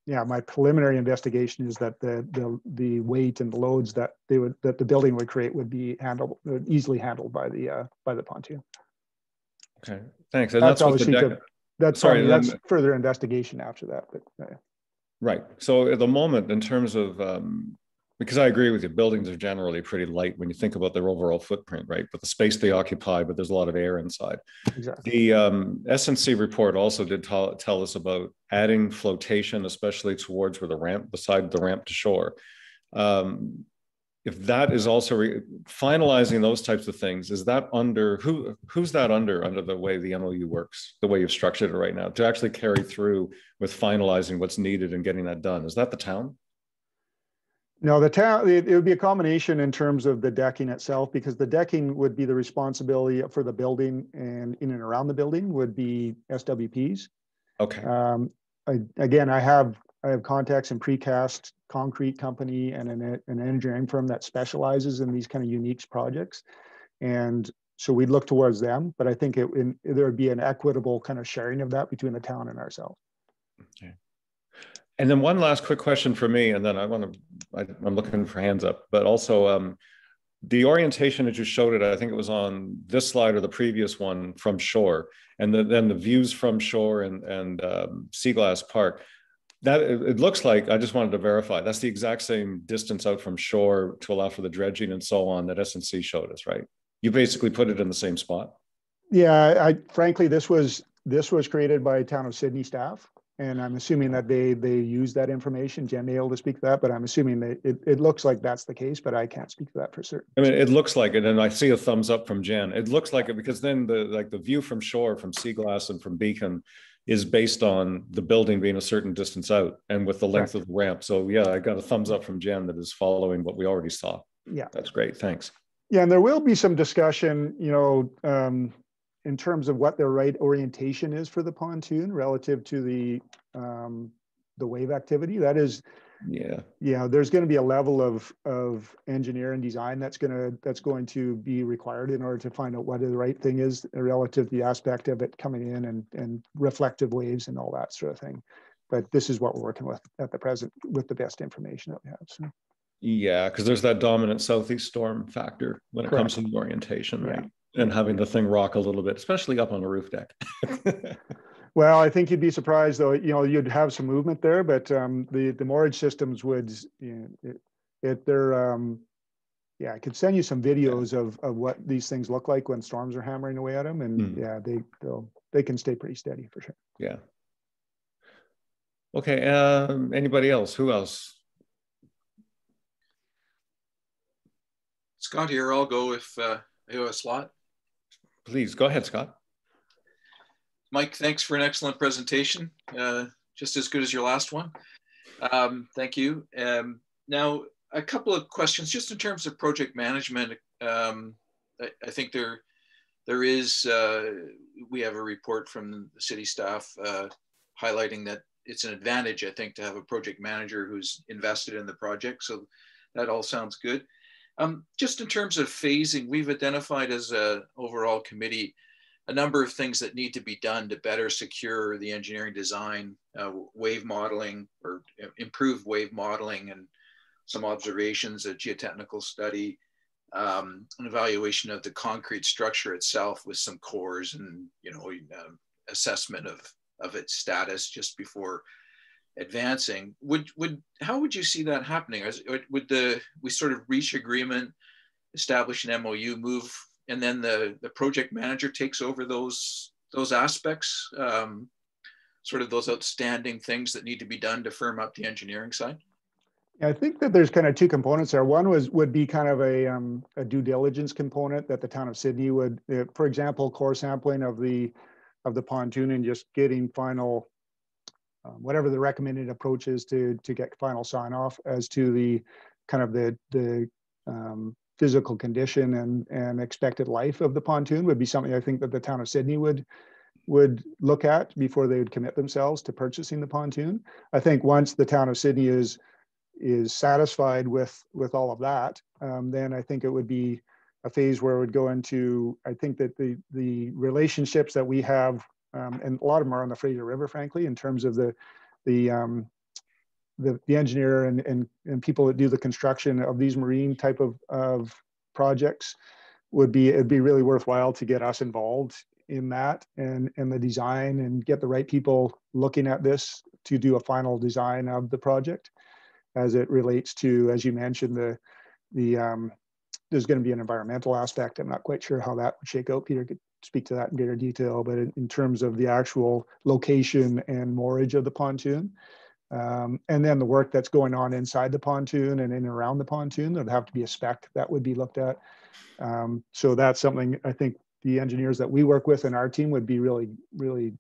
yeah, my preliminary investigation is that the, the the weight and the loads that they would that the building would create would be handled easily handled by the uh, by the pontoon. Okay, thanks. And that's, that's obviously to, that's sorry, that's further investigation after that. But uh, right. So at the moment, in terms of um, because I agree with you, buildings are generally pretty light when you think about their overall footprint, right? But the space they occupy, but there's a lot of air inside. Exactly. The um, SNC report also did tell, tell us about adding flotation, especially towards where the ramp, beside the ramp to shore. Um, if that is also re- finalizing those types of things, is that under who? Who's that under? Under the way the MOU works, the way you've structured it right now, to actually carry through with finalizing what's needed and getting that done. Is that the town? No, the town, it, it, would be a combination in terms of the decking itself, because the decking would be the responsibility for the building and in and around the building would be SWPs. Okay. Um, I, again, I have, I have contacts in precast concrete company and an, an engineering firm that specializes in these kind of unique projects. And so we'd look towards them, but I think it, in, there would be an equitable kind of sharing of that between the town and ourselves. Okay. And then one last quick question for me, and then I want to, I, am looking for hands up, but also um, the orientation that you showed it, I think it was on this slide or the previous one from shore, and the, then the views from shore and, and um, Seaglass Park. That it, it looks like, I just wanted to verify, that's the exact same distance out from shore to allow for the dredging and so on that SNC showed us, right? You basically put it in the same spot. Yeah, I frankly, this was this was created by town of Sidney staff and I'm assuming that they they use that information. Jen may able to speak to that, but I'm assuming that it, it looks like that's the case, but I can't speak to that for certain. I mean, it looks like it, and I see a thumbs up from Jen. It looks like it because then the like the view from shore, from Seaglass, and from Beacon is based on the building being a certain distance out and with the length Correct. of the ramp. So yeah, I got a thumbs up from Jen that is following what we already saw. Yeah, that's great. Thanks. Yeah, and there will be some discussion, you know, um, in terms of what their right orientation is for the pontoon relative to the um, the wave activity. That is, yeah, yeah. There's going to be a level of of engineer and design that's going to that's going to be required in order to find out what the right thing is relative to the aspect of it coming in and and reflective waves and all that sort of thing. But this is what we're working with at the present with the best information that we have. So. Yeah, because there's that dominant southeast storm factor when it Correct. comes to the orientation, right? Yeah. And having the thing rock a little bit, especially up on a roof deck. [LAUGHS] Well, I think you'd be surprised though. You know, you'd have some movement there, but um, the the moorage systems would, you know, it, it they're um, yeah, I could send you some videos of of what these things look like when storms are hammering away at them, and mm. yeah, they they'll they can stay pretty steady for sure. Yeah. Okay. Um, anybody else? Who else? Scott here. I'll go if uh, you have a slot. Please go ahead, Scott. Mike, thanks for an excellent presentation. Uh, just as good as your last one. Um, thank you. Um, now, a couple of questions just in terms of project management. Um, I, I, think there, there is, uh, we have a report from the city staff uh, highlighting that it's an advantage, I think, to have a project manager who's invested in the project. So that all sounds good. Um, just in terms of phasing, we've identified as a overall committee a number of things that need to be done to better secure the engineering design, uh, wave modeling or improve wave modeling and some observations, a geotechnical study, um, an evaluation of the concrete structure itself with some cores and you know um, assessment of of its status just before advancing. Would would how would you see that happening? Would the we sort of reach agreement, establish an MOU, move, and then the the project manager takes over those those aspects, um, sort of those outstanding things that need to be done to firm up the engineering side. I think that there's kind of two components there. One was would be kind of a um, a due diligence component that the town of Sidney would, uh, for example, core sampling of the of the pontoon and just getting final um, whatever the recommended approach is to to get final sign off as to the kind of the the um, physical condition and and expected life of the pontoon would be something I think that the town of Sidney would would look at before they would commit themselves to purchasing the pontoon. I think once the town of Sidney is is satisfied with with all of that, um, then I think it would be a phase where it would go into. I think that the the relationships that we have, um, and a lot of them are on the Fraser River, frankly, in terms of the the um, the, the engineer and, and and people that do the construction of these marine type of of projects would be it'd be really worthwhile to get us involved in that and and the design and get the right people looking at this to do a final design of the project as it relates to, as you mentioned, the the um, there's going to be an environmental aspect. I'm not quite sure how that would shake out. Peter could speak to that in greater detail, but in, in terms of the actual location and moorage of the pontoon, um, and then the work that's going on inside the pontoon and in and around the pontoon, there'd have to be a spec that would be looked at. Um, so that's something I think the engineers that we work with in our team would be really, really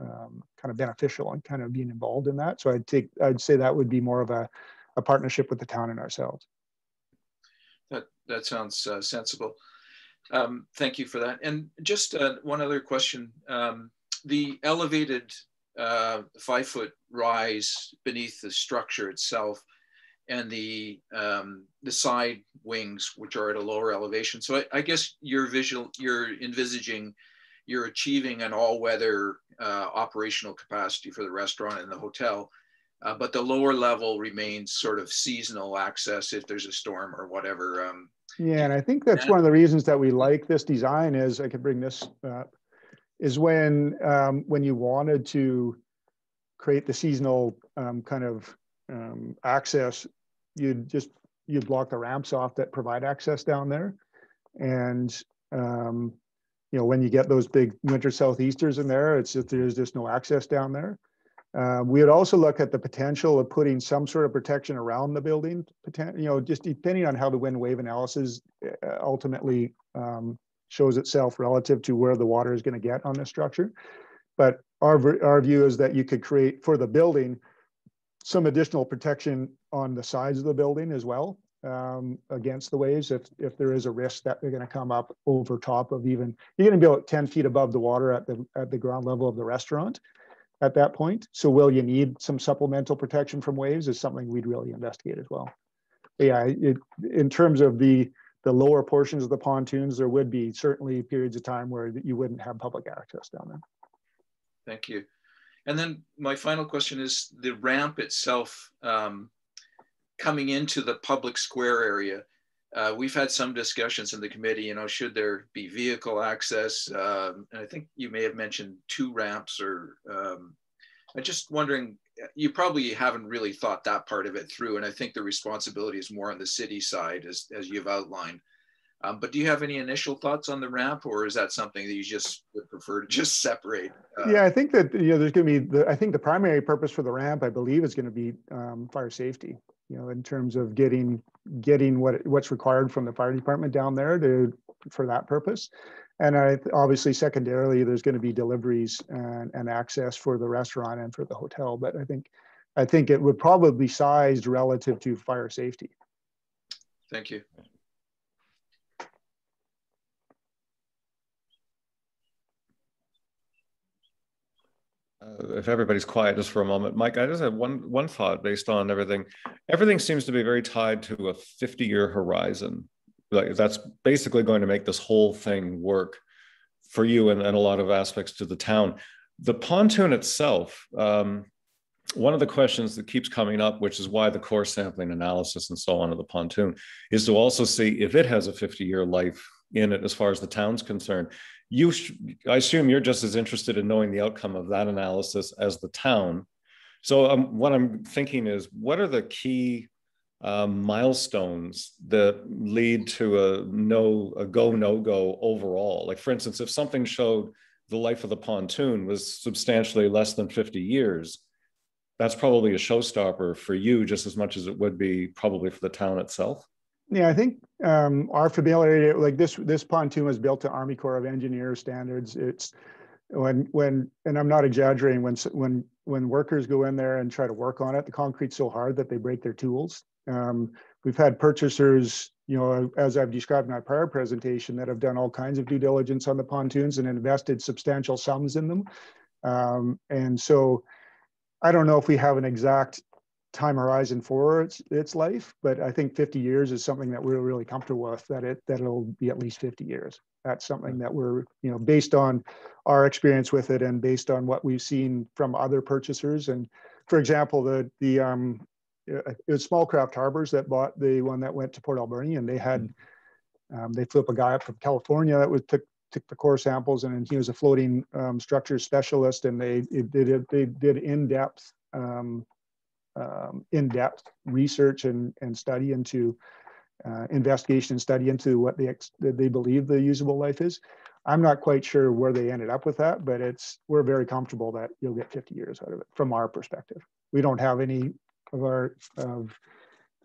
um, kind of beneficial and kind of being involved in that. So I'd take, I'd say that would be more of a a partnership with the town and ourselves. That that sounds uh, sensible. Um, thank you for that. And just uh, one other question: um, the elevated uh, five foot rise beneath the structure itself, and the um, the side wings, which are at a lower elevation. So I, I guess you're visual, you're envisaging, you're achieving an all-weather uh, operational capacity for the restaurant and the hotel uh, but the lower level remains sort of seasonal access if there's a storm or whatever. Um, yeah, and I think that's one of the reasons that we like this design is I could bring this up is when um, when you wanted to create the seasonal um, kind of um, access, you'd just you'd block the ramps off that provide access down there, and um, you know when you get those big winter southeasters in there, it's just there's just no access down there. Uh, we would also look at the potential of putting some sort of protection around the building, you know, just depending on how the wind wave analysis uh, ultimately um, shows itself relative to where the water is going to get on the structure. But our, our view is that you could create for the building some additional protection on the sides of the building as well um, against the waves if, if there is a risk that they're going to come up over top of even, you're going to be about 10 feet above the water at the, at the ground level of the restaurant at that point. So will you need some supplemental protection from waves is something we'd really investigate as well. But yeah, it, in terms of the the lower portions of the pontoons, there would be certainly periods of time where you wouldn't have public access down there. Thank you. And then my final question is the ramp itself um, coming into the public square area. Uh, we've had some discussions in the committee, you know, should there be vehicle access? Um, and I think you may have mentioned two ramps or um, I'm just wondering, you probably haven't really thought that part of it through. And I think the responsibility is more on the city side as, as you've outlined. Um, but do you have any initial thoughts on the ramp or is that something that you just would prefer to just separate? Uh, yeah, I think that, you know, there's going to be, the, I think the primary purpose for the ramp, I believe is going to be um, fire safety you know, in terms of getting getting what what's required from the fire department down there to for that purpose. and I, obviously secondarily, there's going to be deliveries and, and access for the restaurant and for the hotel. But I think, I think it would probably be sized relative to fire safety. Thank you. Uh, if everybody's quiet just for a moment, Mike, I just have one one thought based on everything. Everything seems to be very tied to a 50 year horizon. Like that's basically going to make this whole thing work for you and, and a lot of aspects to the town. The pontoon itself, um, one of the questions that keeps coming up, which is why the core sampling analysis and so on of the pontoon, is to also see if it has a 50 year life in it as far as the town's concerned you i assume you're just as interested in knowing the outcome of that analysis as the town. So um, what i'm thinking is what are the key um, milestones that lead to a no a go no go overall? Like for instance if something showed the life of the pontoon was substantially less than 50 years that's probably a showstopper for you just as much as it would be probably for the town itself yeah, I think um, our familiarity, like this, this pontoon was built to Army Corps of Engineers standards. It's when, when, and I'm not exaggerating, when, when, when workers go in there and try to work on it, the concrete's so hard that they break their tools. Um, we've had purchasers, you know, as I've described in my prior presentation, that have done all kinds of due diligence on the pontoons and invested substantial sums in them. Um, and so I don't know if we have an exact time horizon for its its life, but I think 50 years is something that we're really comfortable with. That it that it'll be at least 50 years. That's something that we're you know based on our experience with it and based on what we've seen from other purchasers. And for example, the the um, it was Small Craft Harbors that bought the one that went to Port Alberni, and they had um, they flew up a guy up from California that was took took the core samples, and he was a floating um, structures specialist, and they it, did it they did in depth um, um, in-depth research and, and study into uh, investigation and study into what they they believe the usable life is. I'm not quite sure where they ended up with that, but it's we're very comfortable that you'll get 50 years out of it from our perspective. We don't have any of our of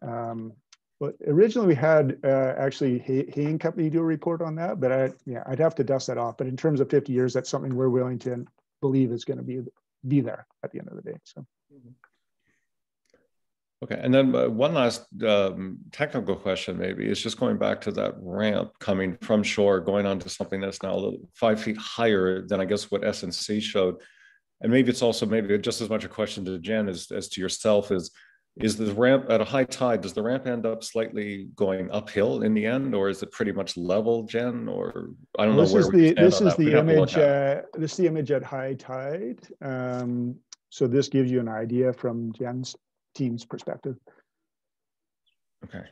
um, but originally we had uh, actually Hay and Company do a report on that, but I yeah I'd have to dust that off. But in terms of 50 years, that's something we're willing to believe is going to be be there at the end of the day. So. Mm -hmm. Okay, and then uh, one last um, technical question maybe is just going back to that ramp coming from shore, going onto something that's now five feet higher than I guess what SNC showed. And maybe it's also maybe just as much a question to Jen as, as to yourself is, is the ramp at a high tide, does the ramp end up slightly going uphill in the end or is it pretty much level, Jen? Or I don't know this is the, This is the image, uh, this is the image at high tide. Um, so this gives you an idea from Jen's team's perspective. Okay.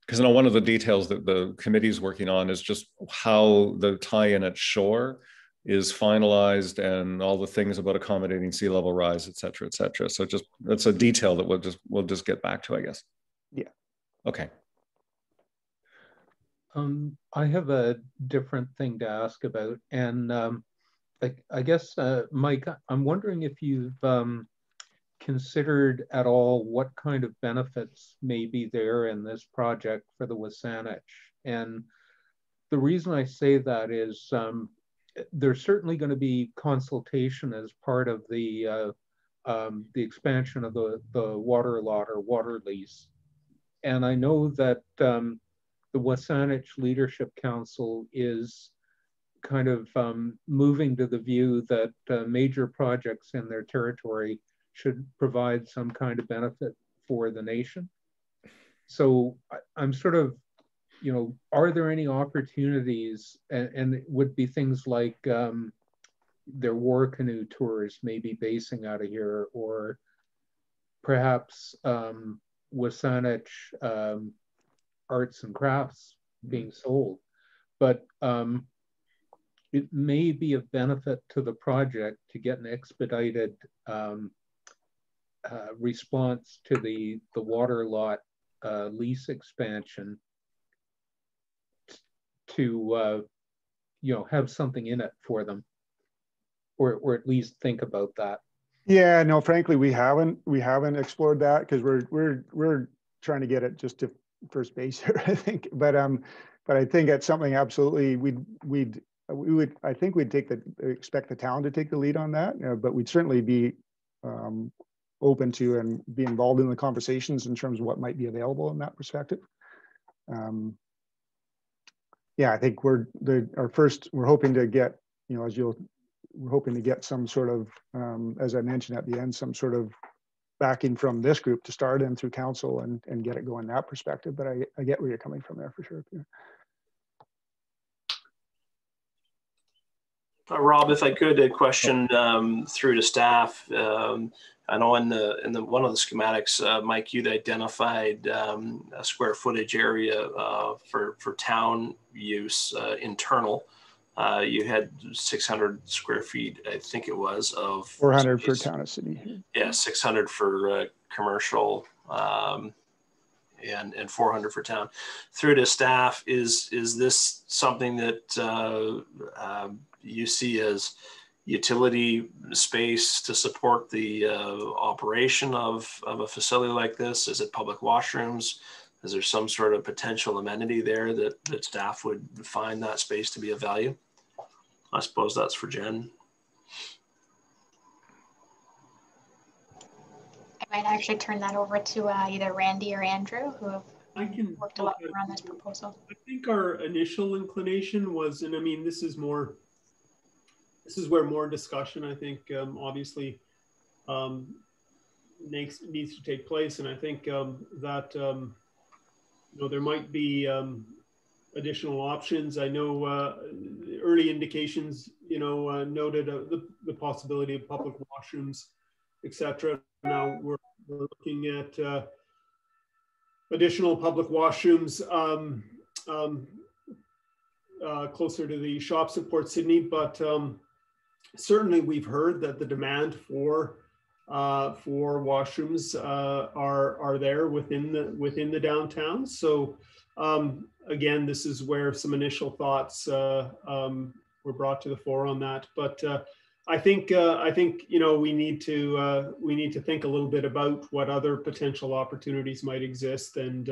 Because I know one of the details that the committee is working on is just how the tie-in at shore is finalized and all the things about accommodating sea level rise, et cetera, et cetera. So just that's a detail that we'll just we'll just get back to, I guess. Yeah. Okay. Um, I have a different thing to ask about, and um, I, I guess, uh, Mike, I'm wondering if you've um, considered at all what kind of benefits may be there in this project for the Wasanich? And the reason I say that is um, there's certainly going to be consultation as part of the uh, um, the expansion of the, the water lot or water lease. And I know that um, the Wasanich Leadership Council is kind of um, moving to the view that uh, major projects in their territory should provide some kind of benefit for the nation. So I, am sort of, you know, are there any opportunities, and, and it would be things like um, their war canoe tours maybe basing out of here, or perhaps um, Wasanich um, arts and crafts being sold. But um, it may be of benefit to the project to get an expedited um, uh, response to the, the water lot uh, lease expansion to, uh, you know, have something in it for them or, or at least think about that. Yeah, no, frankly, we haven't, we haven't explored that because we're, we're, we're trying to get it just to first base here, [LAUGHS] I think. But um, but I think it's something absolutely we'd we'd we would I think we'd take the expect the town to take the lead on that, uh, but we'd certainly be um, open to and be involved in the conversations in terms of what might be available in that perspective. Um, yeah, I think we're the our first. We're hoping to get you know as you'll we're hoping to get some sort of um, as I mentioned at the end some sort of backing from this group to start in through council and and get it going that perspective. But I I get where you're coming from there for sure. Uh, Rob, if I could, a question um, through to staff. Um, I know in the in the one of the schematics, uh, Mike, you'd identified um, a square footage area uh, for for town use uh, internal. Uh, you had 600 square feet, I think it was, of 400 space. for town of city. Yeah, 600 for uh, commercial, um, and and 400 for town. Through to staff, is is this something that uh, um, you see as utility space to support the uh, operation of, of a facility like this? Is it public washrooms? Is there some sort of potential amenity there that, that staff would find that space to be of value? I suppose that's for Jen. Might actually turn that over to uh, either Randy or Andrew, who have I can worked a lot around this proposal. I think our initial inclination was, and I mean, this is more this is where more discussion, I think, um, obviously um, needs, needs to take place. And I think um, that, um, you know, there might be um, additional options. I know uh, early indications, you know, uh, noted uh, the, the possibility of public washrooms, etc. Now we're, we're looking at uh, additional public washrooms um, uh, closer to the shops at Port Sidney, but um, certainly we've heard that the demand for uh, for washrooms uh, are are there within the within the downtown. So um, again, this is where some initial thoughts uh, um, were brought to the fore on that. But uh, I think uh, I think you know we need to uh, we need to think a little bit about what other potential opportunities might exist and.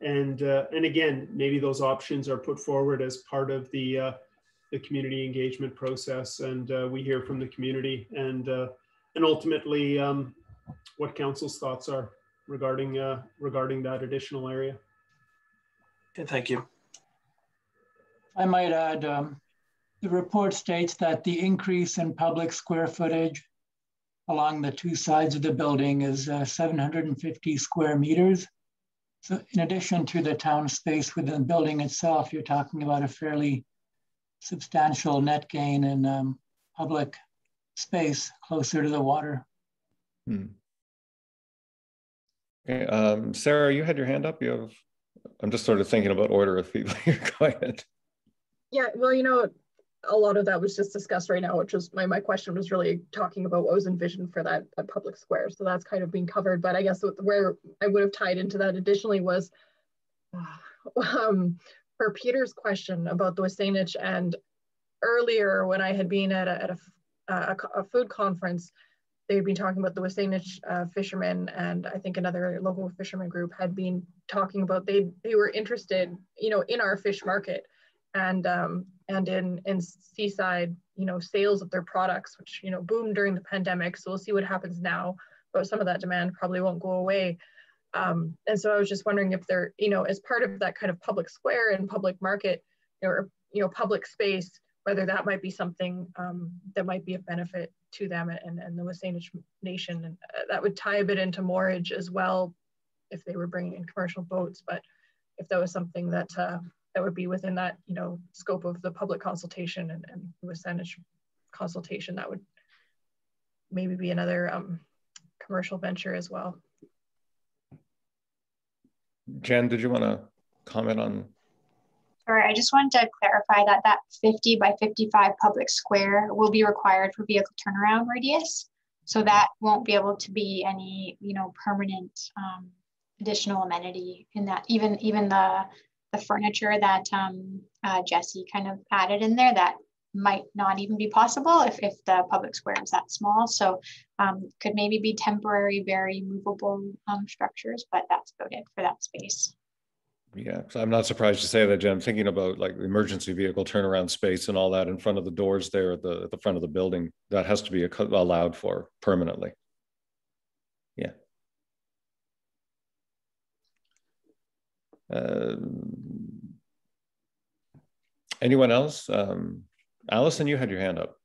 and and again, maybe those options are put forward as part of the the community engagement process, and uh, we hear from the community, and uh, and ultimately um, what council's thoughts are regarding uh, regarding that additional area. Okay, thank you. I might add, um, the report states that the increase in public square footage along the two sides of the building is uh, 750 square meters. So in addition to the town space within the building itself, you're talking about a fairly substantial net gain in um, public space closer to the water. Hmm. Okay, um, Sarah, you had your hand up. You have. I'm just sort of thinking about order of people. [LAUGHS] You're going. Yeah, well, you know, a lot of that was just discussed right now, which was my, my question was really talking about what was envisioned for that, that public square. So that's kind of being covered. But I guess where I would have tied into that additionally was [SIGHS] um, for Peter's question about the WSÁNEĆ and earlier when I had been at a, at a, a, a food conference, they'd been talking about the WSÁNEĆ uh, fishermen and I think another local fisherman group had been talking about they they were interested, you know, in our fish market and um, and in in seaside, you know, sales of their products, which you know boomed during the pandemic. So we'll see what happens now, but some of that demand probably won't go away. Um, and so I was just wondering if there, you know, as part of that kind of public square and public market, or you know, public space, whether that might be something um, that might be a benefit to them and, and the WSÁNEĆ Nation. And uh, that would tie a bit into moorage as well if they were bringing in commercial boats. But if that was something that uh, that would be within that, you know, scope of the public consultation and, and WSÁNEĆ consultation, that would maybe be another um, commercial venture as well. Jen, did you want to comment on? Sure. I just wanted to clarify that that 50 by 55 public square will be required for vehicle turnaround radius. So that won't be able to be any, you know, permanent um, additional amenity in that. Even even the the furniture that um, uh, Jesse kind of added in there that might not even be possible if, if the public square is that small. So um, could maybe be temporary, very movable um, structures, but that's about it for that space. Yeah, so I'm not surprised to say that, Jen. I'm thinking about like emergency vehicle turnaround space and all that in front of the doors there at the at the front of the building. That has to be allowed for permanently. Yeah. Uh, anyone else? Um, Allison, you had your hand up.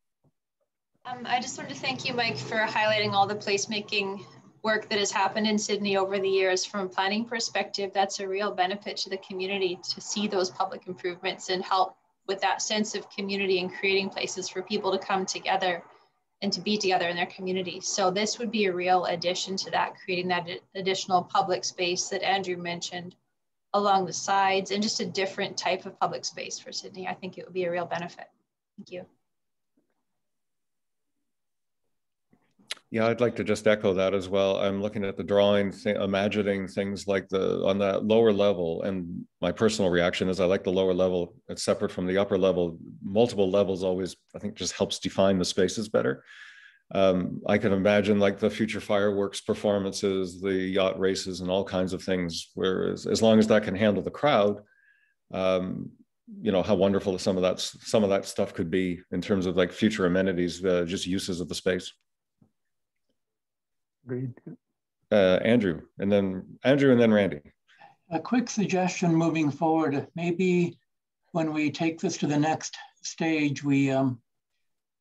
Um, I just wanted to thank you, Mike, for highlighting all the placemaking work that has happened in Sidney over the years from a planning perspective. That's a real benefit to the community to see those public improvements and help with that sense of community and creating places for people to come together and to be together in their community. So this would be a real addition to that, creating that additional public space that Andrew mentioned along the sides and just a different type of public space for Sidney. I think it would be a real benefit. Thank you. Yeah, I'd like to just echo that as well. I'm looking at the drawing, th imagining things like the on that lower level, and my personal reaction is I like the lower level. It's separate from the upper level. Multiple levels always, I think, just helps define the spaces better. Um, I can imagine like the future fireworks performances, the yacht races, and all kinds of things. Whereas, as long as that can handle the crowd, um, you know how wonderful some of that some of that stuff could be in terms of like future amenities, uh, just uses of the space. Agreed. Uh, Andrew, and then Andrew, and then Randy. A quick suggestion moving forward. Maybe when we take this to the next stage, we um,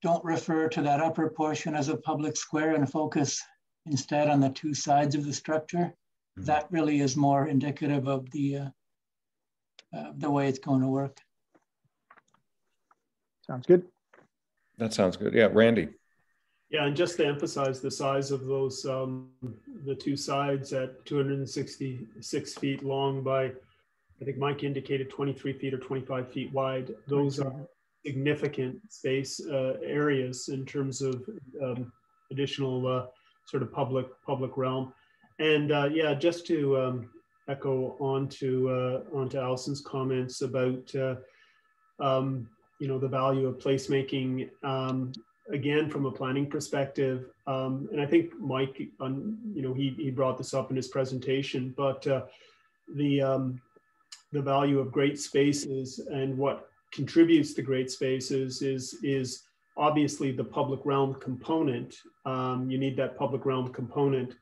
don't refer to that upper portion as a public square and focus instead on the two sides of the structure. Mm -hmm. That really is more indicative of the uh, uh, the way it's going to work. Sounds good. That sounds good. Yeah, Randy. Yeah, and just to emphasize the size of those, um, the two sides at 266 feet long by, I think Mike indicated 23 feet or 25 feet wide. Those are significant space uh, areas in terms of um, additional uh, sort of public public realm. And uh, yeah, just to um, echo onto uh, onto Allison's comments about uh, um, you know the value of placemaking um, again from a planning perspective um, and i think mike you know he, he brought this up in his presentation but uh, the um, the value of great spaces and what contributes to great spaces is is obviously the public realm component. Um, you need that public realm component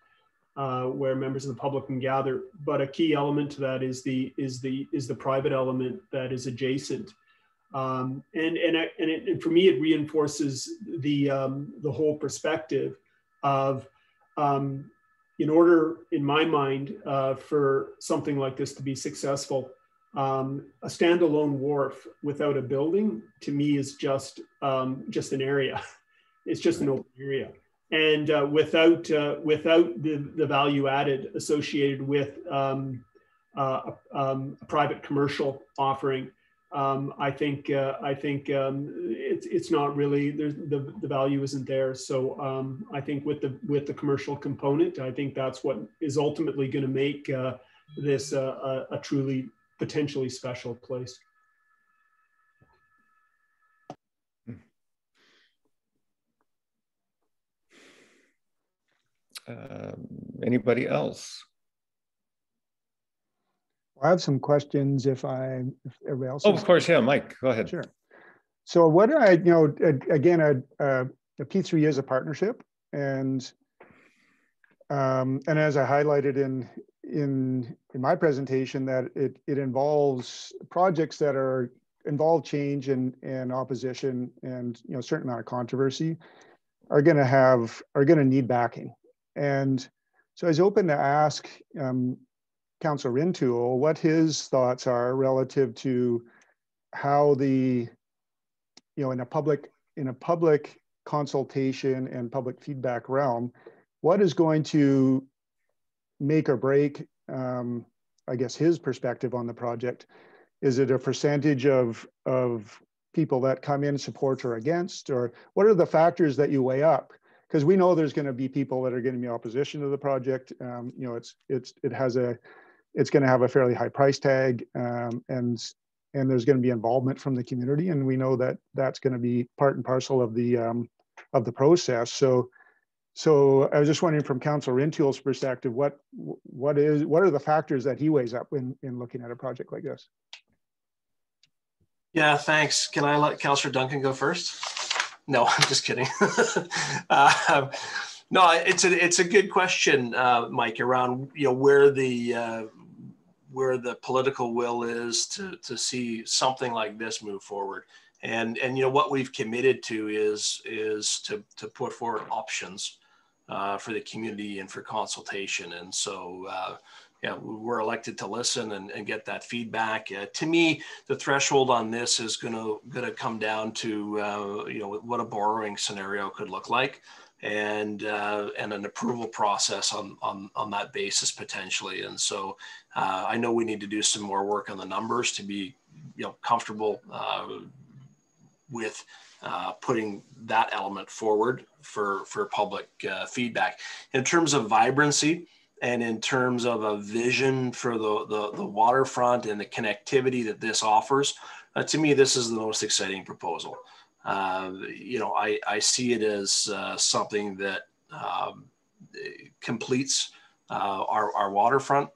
uh, where members of the public can gather. But a key element to that is the is the is the private element that is adjacent. Um, and and, I, and, it, and, for me, it reinforces the um, the whole perspective of, um, in order, in my mind, uh, for something like this to be successful, um, a standalone wharf without a building to me is just um, just an area. [LAUGHS] It's just an open area, and uh, without uh, without the, the value added associated with um, uh, a private commercial offering um, I think uh, I think um, it's it's not really there's the the value isn't there. So um, I think with the with the commercial component, I think that's what is ultimately going to make uh, this uh, a, a, truly potentially special place. Um, anybody else? I have some questions if I, if everybody else. Oh, of course, yeah, Mike, go ahead. Sure. So what I, you know, again, a, a, a P3 is a partnership and um, and as I highlighted in in in my presentation that it it involves projects that are involve change and and opposition and you know certain amount of controversy are going to have are going to need backing. And so I was open to ask um, Councillor Rintoul what his thoughts are relative to how the, you know, in a public in a public consultation and public feedback realm, what is going to make or break, um, I guess, his perspective on the project? Is it a percentage of of people that come in support or against, or what are the factors that you weigh up? Because we know there's going to be people that are going to be opposition to the project. Um, you know, it's it's it has a it's going to have a fairly high price tag um, and and there's going to be involvement from the community and we know that that's going to be part and parcel of the um, of the process so so I was just wondering from Council Rintoul's perspective, what what is what are the factors that he weighs up in, in looking at a project like this? Yeah, thanks. Can I let Councillor Duncan go first? No, [LAUGHS] I'm just kidding. uh, [LAUGHS] no, it's a it's a good question, uh, Mike, around you know where the uh, where the political will is to to see something like this move forward and and you know what we've committed to is is to to put forward options uh, for the community and for consultation. And so uh, yeah we're elected to listen and, and get that feedback. Uh, to me the threshold on this is going to going to come down to uh, you know what a borrowing scenario could look like and uh, and an approval process on, on on that basis potentially. And so uh, I know we need to do some more work on the numbers to be you know comfortable with uh, putting that element forward for, for public uh, feedback. In terms of vibrancy and in terms of a vision for the, the, the waterfront and the connectivity that this offers, uh, to me, this is the most exciting proposal. Uh, you know, I, I see it as uh, something that um, completes uh, our, our waterfront.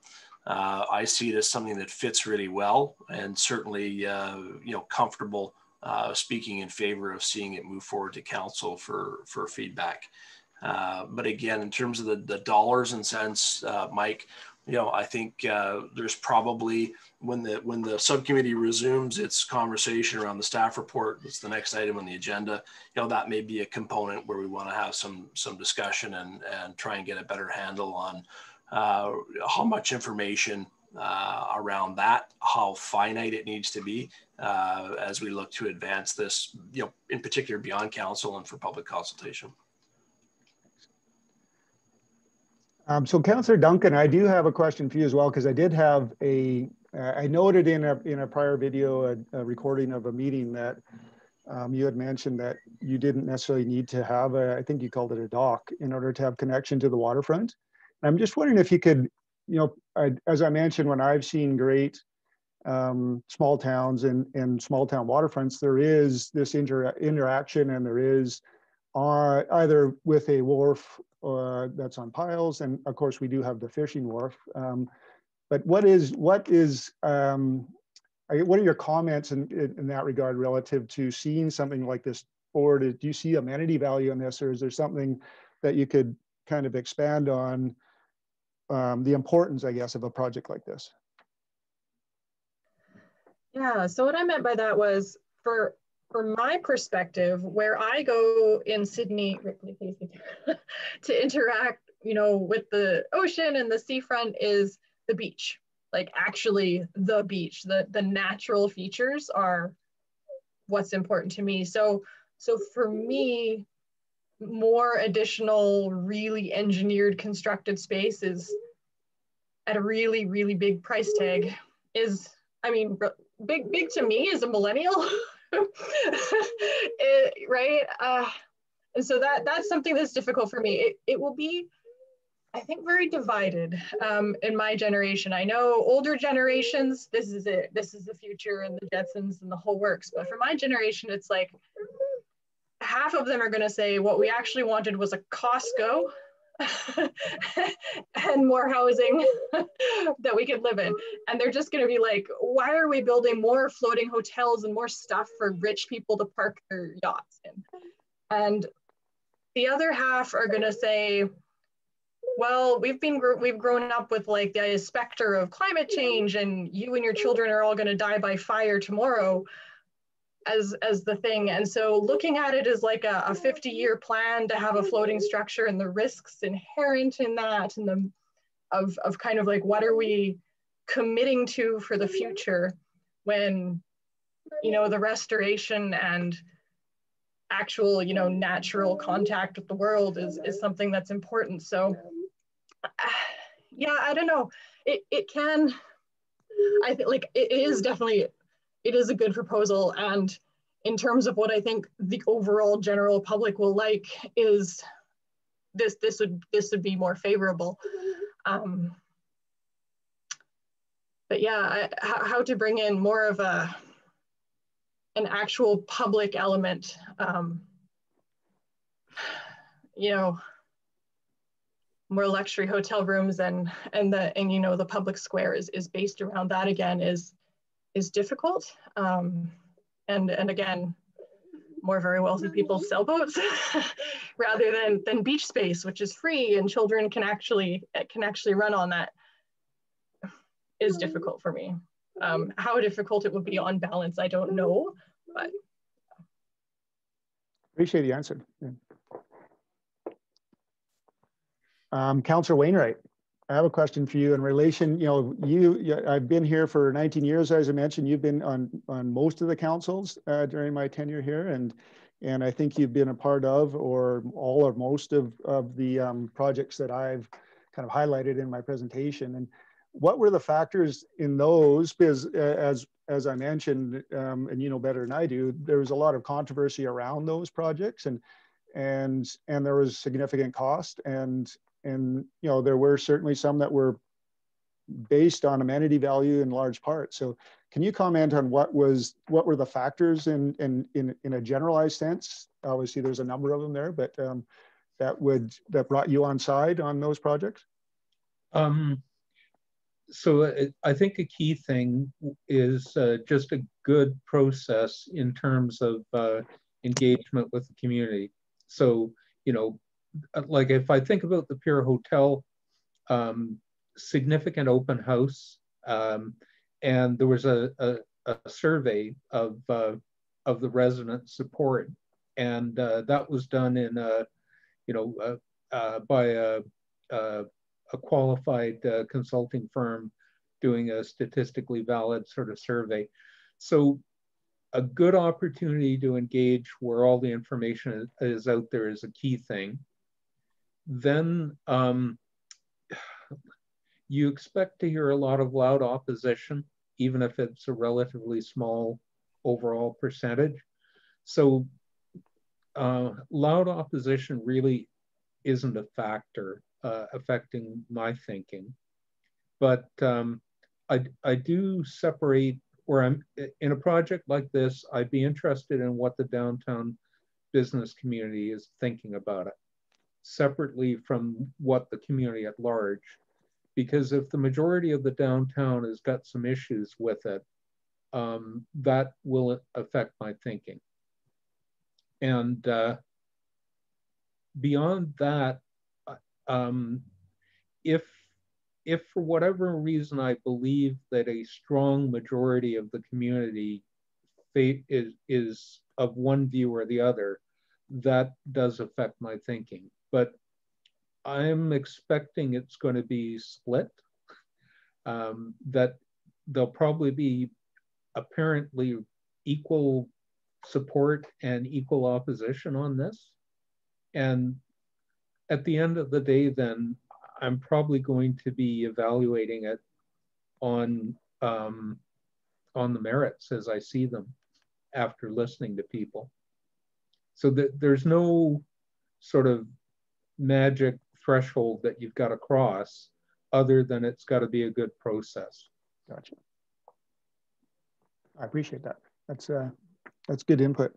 I see it as something that fits really well and certainly, you know, comfortable uh, speaking in favor of seeing it move forward to council for, for feedback. Uh, but again, in terms of the, the dollars and cents, uh, Mike, you know, I think uh, there's probably when the when the subcommittee resumes its conversation around the staff report, that's the next item on the agenda. You know, that may be a component where we want to have some some discussion and and try and get a better handle on uh, how much information uh, around that, how finite it needs to be uh, as we look to advance this, you know, in particular beyond council and for public consultation. Um, so Councillor Duncan, I do have a question for you as well, because I did have a, uh, I noted in a, in a prior video, a, a recording of a meeting that um, you had mentioned that you didn't necessarily need to have a, I think you called it a dock in order to have connection to the waterfront. I'm just wondering if you could you know, I, as I mentioned, when I've seen great um, small towns and, and small town waterfronts, there is this inter interaction and there is uh, either with a wharf uh, that's on piles, and of course we do have the fishing wharf. Um, but what is what is um, what are your comments in, in, in, that regard relative to seeing something like this? Or Do you see amenity value in this, or is there something that you could kind of expand on um, the importance, I guess, of a project like this. Yeah, so what I meant by that was for from my perspective, where I go in Sidney [LAUGHS] to interact, you know, with the ocean and the seafront is the beach. Like actually the beach, the the natural features are what's important to me. So so for me, more additional really engineered constructed spaces at a really really big price tag is i mean big big to me as a millennial. [LAUGHS] It, right? Uh, and so that that's something that's difficult for me. It, it will be i think very divided um, in my generation. I know older generations this is it. This is the future and the jetsons and the whole works. But for my generation it's like half of them are going to say what we actually wanted was a Costco [LAUGHS] and more housing [LAUGHS] that we could live in. And they're just going to be like, why are we building more floating hotels and more stuff for rich people to park their yachts in? And the other half are going to say, well, we've been we've grown up with like the specter of climate change, and you and your children are all going to die by fire tomorrow as as the thing. And so looking at it as like a, a 50 year plan to have a floating structure and the risks inherent in that and the of, of kind of like what are we committing to for the future when you know the restoration and actual you know natural contact with the world is is something that's important. So [SIGHS] yeah i don't know. It, it can i think like it is definitely it is a good proposal. And in terms of what I think the overall general public will like is this, this would, this would be more favorable. Um, but yeah, I, how to bring in more of a, an actual public element. Um, you know, more luxury hotel rooms and and the and you know the public square is is based around that again is is difficult. Um, and and again, more very wealthy people sell boats [LAUGHS] rather than than beach space, which is free and children can actually can actually run on that. Is difficult for me. Um, how difficult it would be on balance, I don't know, but. Appreciate the answer. Yeah. Um, Councillor Wainwright, I have a question for you in relation, you know, you, I've been here for 19 years, as I mentioned, you've been on, on most of the councils uh, during my tenure here. And, and I think you've been a part of, or all or most of, of the um, projects that I've kind of highlighted in my presentation. And what were the factors in those? Because uh, as, as I mentioned, um, and you know better than I do, there was a lot of controversy around those projects and, and, and there was significant cost and, and you know there were certainly some that were based on amenity value in large part. So can you comment on what was what were the factors in in in, in a generalized sense? Obviously, there's a number of them there, but um, that would that brought you on side on those projects. Um, so uh, I think a key thing is uh, just a good process in terms of uh, engagement with the community. So you know, like if I think about the Pier Hotel, um, significant open house, um, and there was a, a, a survey of uh, of the resident support, and uh, that was done in a, you know, by a, a, a qualified uh, consulting firm doing a statistically valid sort of survey. So a good opportunity to engage where all the information is out there is a key thing then um, you expect to hear a lot of loud opposition, even if it's a relatively small overall percentage. So uh, loud opposition really isn't a factor uh, affecting my thinking. But um, I, I do separate where I'm in a project like this, I'd be interested in what the downtown business community is thinking about it separately from what the community at large. Because if the majority of the downtown has got some issues with it, um, that will affect my thinking. And uh, beyond that, uh, um, if if for whatever reason I believe that a strong majority of the community is is of one view or the other, that does affect my thinking but I'm expecting it's going to be split. [LAUGHS] Um, that there'll probably be apparently equal support and equal opposition on this. And at the end of the day, then I'm probably going to be evaluating it on um, on the merits as I see them after listening to people. So that there's no sort of magic threshold that you've got to cross other than it's got to be a good process. Gotcha. I appreciate that. That's uh, that's good input.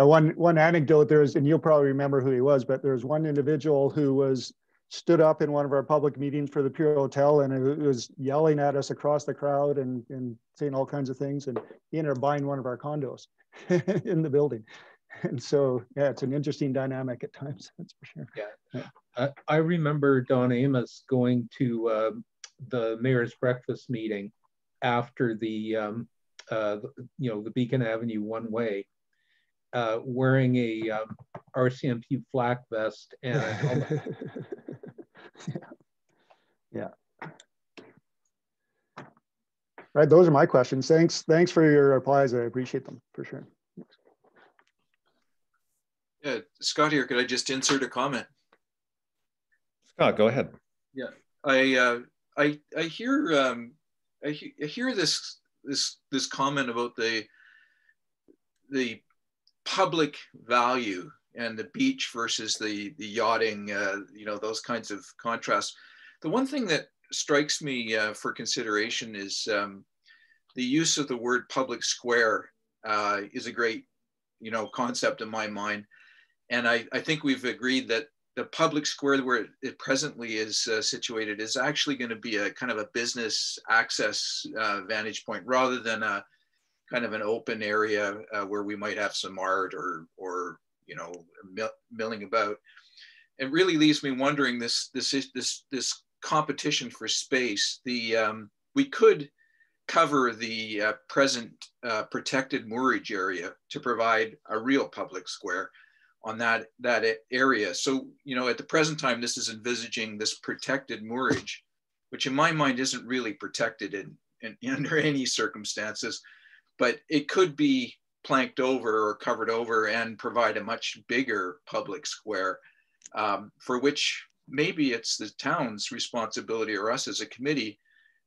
Uh, one one anecdote there is, and you'll probably remember who he was, but there was one individual who was stood up in one of our public meetings for the Pier Hotel and it was yelling at us across the crowd and, and saying all kinds of things. And he ended up buying one of our condos [LAUGHS] in the building. [LAUGHS] and so yeah it's an interesting dynamic at times [LAUGHS] that's for sure. Yeah, I, I, remember don amos going to uh, the mayor's breakfast meeting after the um, uh, you know the beacon avenue one way uh, wearing a um, rcmp flak vest and [LAUGHS] yeah. yeah. Right those are my questions. Thanks thanks for your replies. I appreciate them for sure yeah, Scott here. Could I just insert a comment? Scott, go ahead. Yeah, I uh, I I hear um, I, he I hear this this this comment about the the public value and the beach versus the the yachting. Uh, you know those kinds of contrasts. The one thing that strikes me uh, for consideration is um, the use of the word public square uh, is a great you know concept in my mind and I, I think we've agreed that the public square where it presently is uh, situated is actually going to be a kind of a business access uh, vantage point rather than a kind of an open area uh, where we might have some art or or you know mill, milling about. It really leaves me wondering this this this this competition for space. The um, we could cover the uh, present uh, protected moorage area to provide a real public square on that that area. So you know, at the present time, this is envisaging this protected moorage, which in my mind isn't really protected in, in [LAUGHS] under any circumstances, but it could be planked over or covered over and provide a much bigger public square um, for which maybe it's the town's responsibility or us as a committee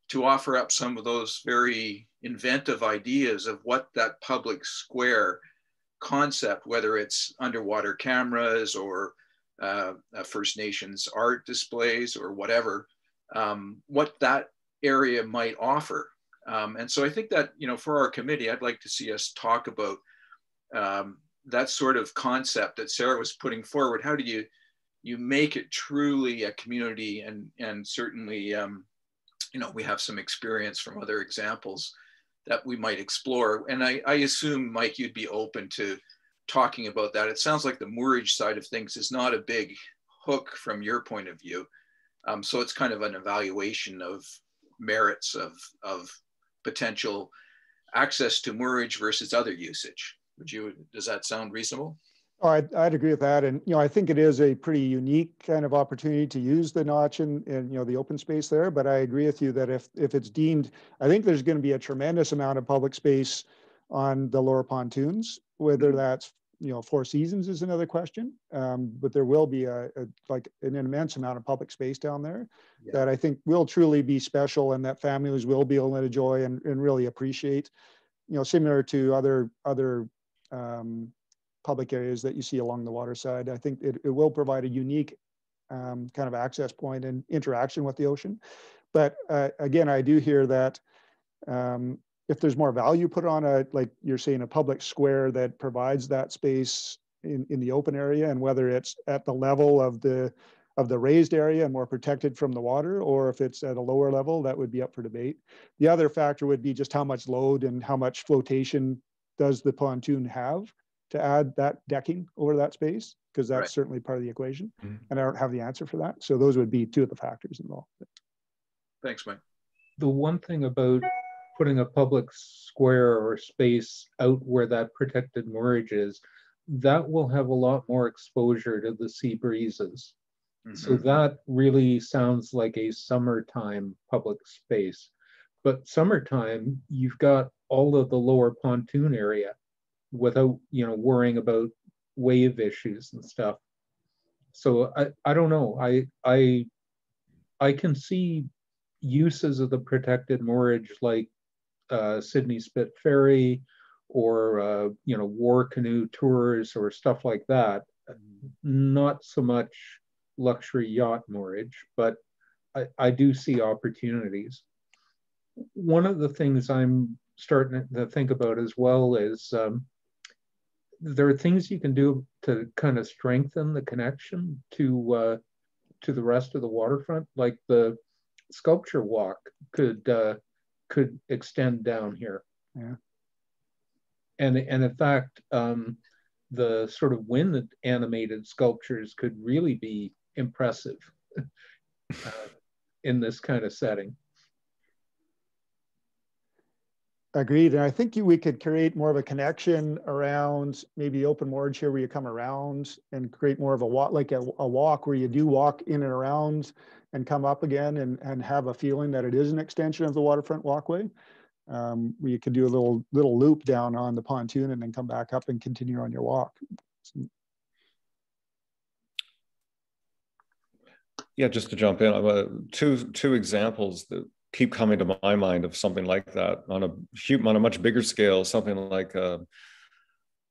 to offer up some of those very inventive ideas of what that public square concept, whether it's underwater cameras or uh, First Nations art displays or whatever, um, what that area might offer. Um, and so I think that, you know, for our committee, I'd like to see us talk about um, that sort of concept that Sarah was putting forward. How do you, you make it truly a community and, and certainly, um, you know, we have some experience from other examples that we might explore. And I, I assume, Mike, you'd be open to talking about that. It sounds like the moorage side of things is not a big hook from your point of view. Um, so it's kind of an evaluation of merits of, of potential access to moorage versus other usage. Would you, does that sound reasonable? Oh, I'd, I'd agree with that. And, you know, I think it is a pretty unique kind of opportunity to use the notch and, and, you know, the open space there. But I agree with you that if, if it's deemed, I think there's going to be a tremendous amount of public space on the lower pontoons, whether mm-hmm. that's, you know, Four Seasons is another question. Um, but there will be a, a, like an immense amount of public space down there yeah. that I think will truly be special and that families will be able to enjoy and, and really appreciate, you know, similar to other, other, um, public areas that you see along the water side. I think it, it will provide a unique um, kind of access point and interaction with the ocean. But uh, again, I do hear that um, if there's more value put on a, like you're saying, a public square that provides that space in, in the open area and whether it's at the level of the of the raised area and more protected from the water, or if it's at a lower level, that would be up for debate. The other factor would be just how much load and how much flotation does the pontoon have to add that decking over that space because that's right. certainly part of the equation. Mm-hmm. And I don't have the answer for that. So those would be two of the factors involved. Thanks, Mike. The one thing about putting a public square or space out where that protected moorage is, that will have a lot more exposure to the sea breezes. Mm-hmm. So that really sounds like a summertime public space. But summertime, you've got all of the lower pontoon area without you know worrying about wave issues and stuff. So I, I don't know. I I I can see uses of the protected moorage like uh, Sidney Spit Ferry or uh, you know war canoe tours or stuff like that. Not so much luxury yacht moorage, but I, I do see opportunities. One of the things I'm starting to think about as well is um, there are things you can do to kind of strengthen the connection to uh, to the rest of the waterfront, like the sculpture walk could uh, could extend down here. Yeah. And and in fact, um, the sort of wind animated sculptures could really be impressive [LAUGHS] uh, in this kind of setting. Agreed. And I think we could create more of a connection around maybe open moorage here where you come around and create more of a walk, like a, a, walk where you do walk in and around and come up again and, and have a feeling that it is an extension of the waterfront walkway. Um, where you could do a little little loop down on the pontoon and then come back up and continue on your walk. Yeah, just to jump in, uh, two two examples that keep coming to my mind of something like that on a on a much bigger scale, something like uh,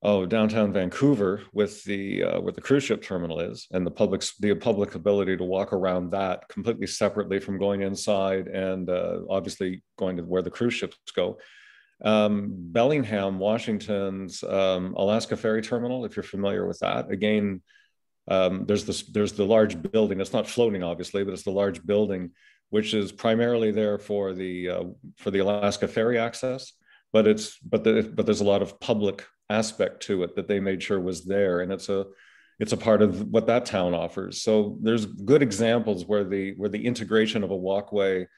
oh downtown Vancouver with the uh, where the cruise ship terminal is, and the public the public ability to walk around that completely separately from going inside, and uh, obviously going to where the cruise ships go. Um, Bellingham, Washington's um, Alaska Ferry Terminal, if you're familiar with that, again um, there's this there's the large building. It's not floating, obviously, but it's the large building, which is primarily there for the uh, for the Alaska ferry access. But it's but the, but there's a lot of public aspect to it that they made sure was there, and it's a it's a part of what that town offers. So there's good examples where the where the integration of a walkway,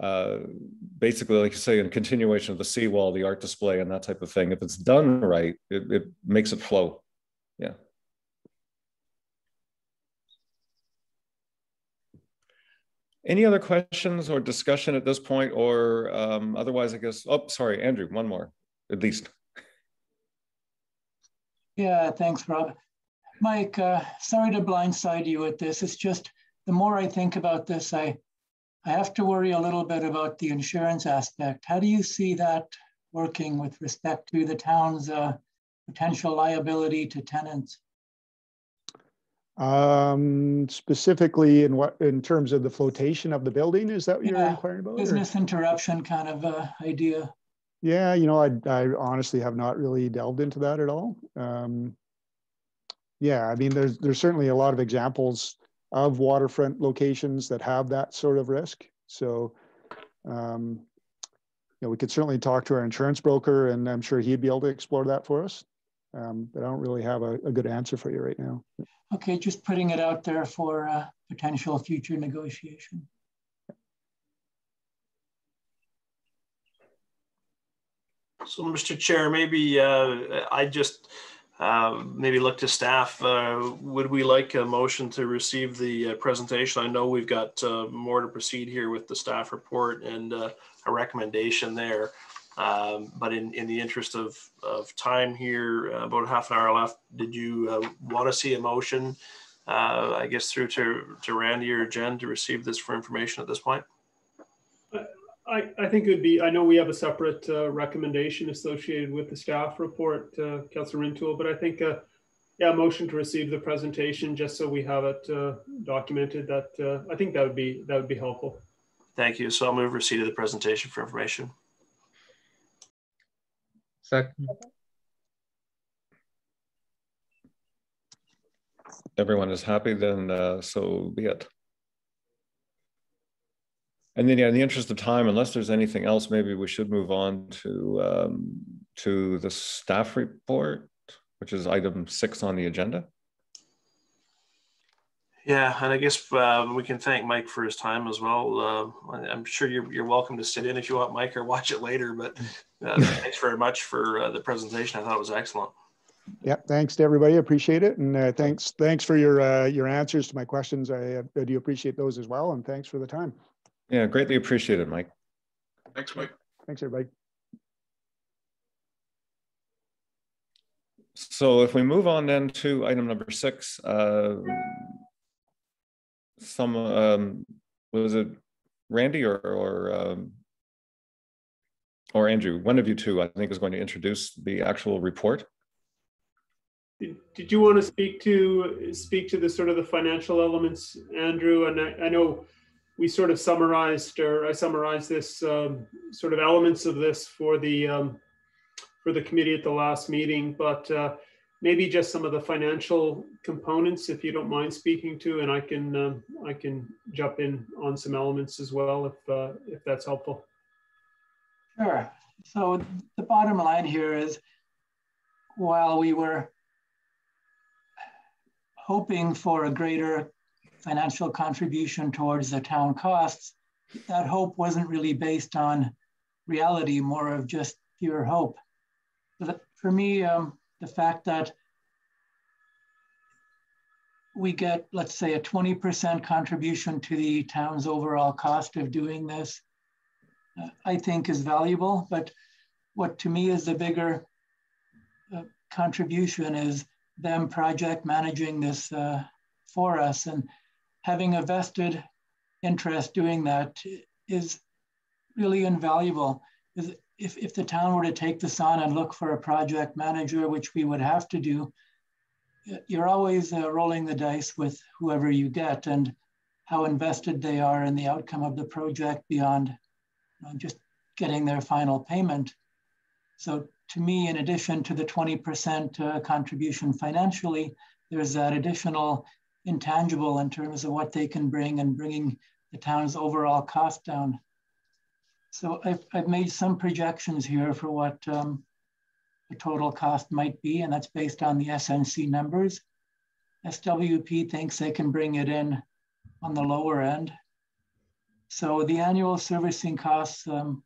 uh, basically, like you say, in continuation of the seawall, the art display, and that type of thing. If it's done right, it, it makes it flow. Yeah. Any other questions or discussion at this point, or um, otherwise, I guess. Oh, sorry, Andrew. One more, at least. Yeah, thanks, Rob. Mike, uh, sorry to blindside you with this. It's just the more I think about this, I I have to worry a little bit about the insurance aspect. How do you see that working with respect to the town's uh, potential liability to tenants? Um, specifically in what, in terms of the flotation of the building, is that what you're inquiring about? or- Business interruption kind of uh, idea. Yeah, you know, I, I honestly have not really delved into that at all. Um, yeah, I mean, there's, there's certainly a lot of examples of waterfront locations that have that sort of risk. So, um, you know, we could certainly talk to our insurance broker and I'm sure he'd be able to explore that for us. Um, but I don't really have a, a good answer for you right now. Okay, just putting it out there for uh, potential future negotiation. So, Mr. Chair, maybe uh, I just uh, maybe look to staff. Uh, would we like a motion to receive the uh, presentation? I know we've got uh, more to proceed here with the staff report and uh, a recommendation there. Um, but in, in the interest of, of time here, uh, about half an hour left, did you want to see a motion, I guess, through to, to Randy or Jen to receive this for information at this point? I, I think it would be, I know we have a separate uh, recommendation associated with the staff report, uh, Councilor Rintoul, but I think, uh, yeah, motion to receive the presentation just so we have it uh, documented that, uh, I think that would be, that would be helpful. Thank you. So I'll move receipt of the presentation for information. Second. Everyone is happy, then uh, so be it. And then, yeah, in the interest of time, unless there's anything else, maybe we should move on to um, to the staff report, which is item six on the agenda. Yeah, and I guess uh, we can thank Mike for his time as well. Uh, I'm sure you're, you're welcome to sit in if you want, Mike, or watch it later. But uh, [LAUGHS] thanks very much for uh, the presentation. I thought it was excellent. Yeah, thanks to everybody. Appreciate it, and uh, thanks thanks for your uh, your answers to my questions. I, I do appreciate those as well, and thanks for the time. Yeah, greatly appreciated, Mike. Thanks, Mike. Thanks, everybody. So if we move on then to item number six, uh, some, um, was it Randy or, or, um, or Andrew, one of you two, I think is going to introduce the actual report. Did, did you want to speak to speak to the sort of the financial elements, Andrew? And I, I know we sort of summarized, or I summarized this um, sort of elements of this for the um, for the committee at the last meeting, but uh, maybe just some of the financial components, if you don't mind speaking to, and I can um, I can jump in on some elements as well if uh, if that's helpful. Sure. So the bottom line here is, while we were hoping for a greater financial contribution towards the town costs, that hope wasn't really based on reality, more of just pure hope. For me, um, the fact that we get, let's say, a 20% contribution to the town's overall cost of doing this, uh, I think is valuable. But what to me is the bigger uh, contribution is them project managing this uh, for us. And having a vested interest doing that is really invaluable. If, if the town were to take this on and look for a project manager, which we would have to do, you're always uh, rolling the dice with whoever you get and how invested they are in the outcome of the project beyond you know, just getting their final payment. So to me, in addition to the 20% uh, contribution financially, there's that additional intangible in terms of what they can bring and bringing the town's overall cost down. So I've, I've made some projections here for what um, the total cost might be, and that's based on the SNC numbers. SWP thinks they can bring it in on the lower end. So the annual servicing costs um,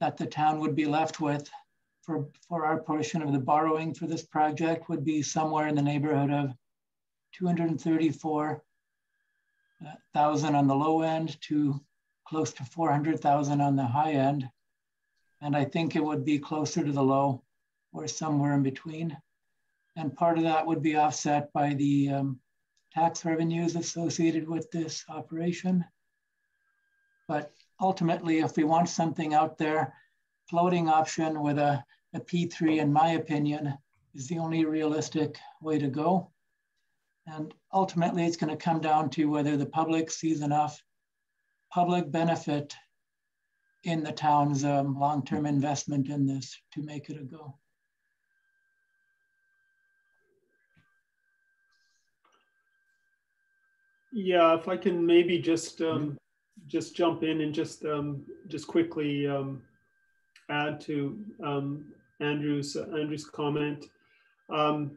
that the town would be left with for, for our portion of the borrowing for this project would be somewhere in the neighborhood of 234,000 on the low end to close to 400,000 on the high end. And I think it would be closer to the low or somewhere in between. And part of that would be offset by the um, tax revenues associated with this operation. But ultimately, if we want something out there, floating option with a, a P3, in my opinion, is the only realistic way to go. And ultimately, it's going to come down to whether the public sees enough public benefit in the town's um, long-term investment in this to make it a go. Yeah, if I can maybe just um, just jump in and just um, just quickly um, add to um, Andrew's uh, Andrew's comment. Um,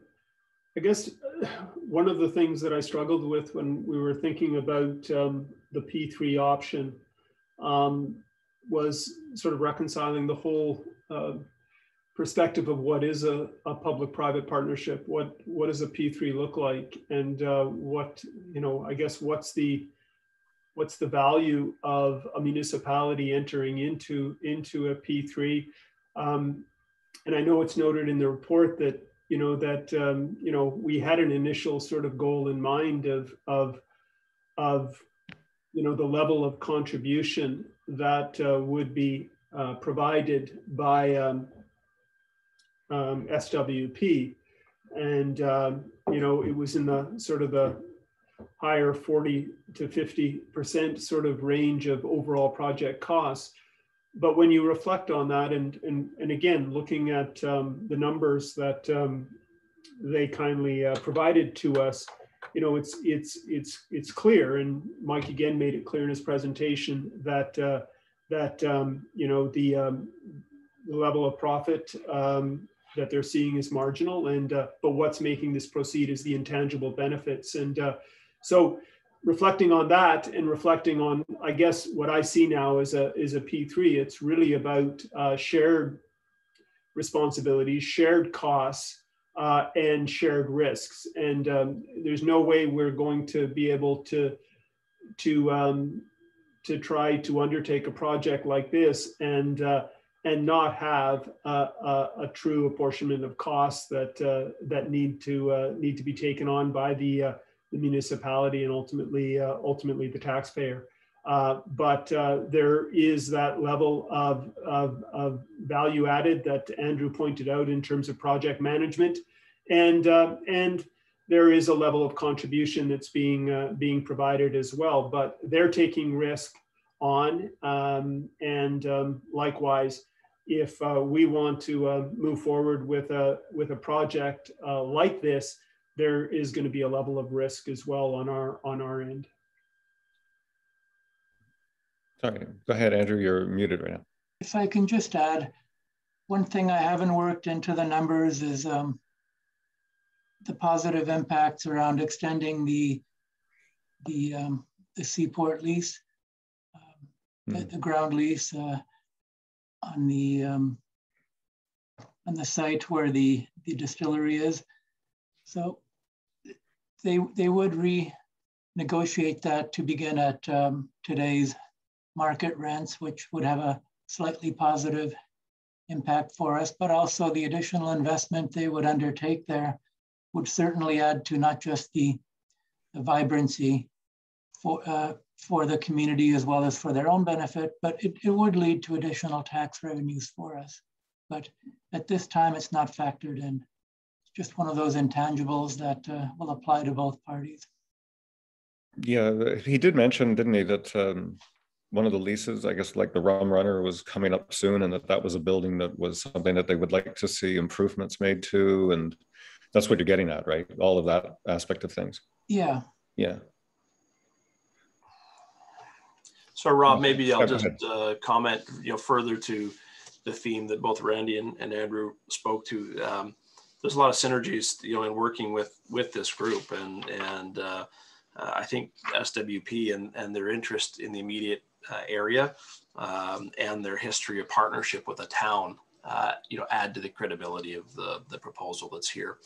I guess [SIGHS] one of the things that I struggled with when we were thinking about um, the P3 option was sort of reconciling the whole uh, perspective of what is a, a public-private partnership, what what does a P3 look like, and uh, what you know, I guess what's the what's the value of a municipality entering into into a P3? Um, and I know it's noted in the report that you know that um, you know we had an initial sort of goal in mind of of of you know the level of contribution that uh, would be uh, provided by um, um, SWP. And, um, you know, it was in the sort of the higher 40 to 50% sort of range of overall project costs. But when you reflect on that, and, and, and again, looking at um, the numbers that um, they kindly uh, provided to us, you know, it's, it's, it's, it's clear, and Mike again made it clear in his presentation that, uh, that um, you know, the, um, the level of profit um, that they're seeing is marginal and uh, but what's making this proceed is the intangible benefits. And uh, so reflecting on that and reflecting on i guess what i see now is a is a p3 it's really about uh, shared responsibilities shared costs uh, and shared risks and um, there's no way we're going to be able to to um, to try to undertake a project like this and uh, and not have a, a, a, true apportionment of costs that uh, that need to uh, need to be taken on by the uh, the municipality and ultimately uh, ultimately the taxpayer. Uh, but uh, there is that level of, of, of, value added that Andrew pointed out in terms of project management, and and there is a level of contribution that's being being provided as well. But they're taking risk on, um, and um, likewise if uh, we want to uh, move forward with a with a project uh, like this, there is going to be a level of risk as well on our on our end. Sorry, go ahead, Andrew. You're muted right now. If I can just add, one thing I haven't worked into the numbers is um, the positive impacts around extending the the um, the seaport lease, um, mm. the, the, ground lease. Uh, on the um, on the site where the the distillery is. So they they would renegotiate that to begin at um, today's market rents, which would have a slightly positive impact for us, but also the additional investment they would undertake there would certainly add to not just the, the vibrancy for, uh, for the community as well as for their own benefit, but it, it would lead to additional tax revenues for us. But at this time, it's not factored in. It's just one of those intangibles that uh, will apply to both parties. Yeah, he did mention, didn't he, that um, one of the leases, I guess, like the Rum Runner, was coming up soon, and that that was a building that was something that they would like to see improvements made to, and that's what you're getting at, right? All of that aspect of things. Yeah. Yeah. So Rob, maybe I'll just uh, comment, you know, further to the theme that both Randy and, and Andrew spoke to. Um, there's a lot of synergies, you know, in working with with this group, and and uh, uh, I think SWP and and their interest in the immediate uh, area um, and their history of partnership with the town uh, you know, add to the credibility of the, the proposal that's here.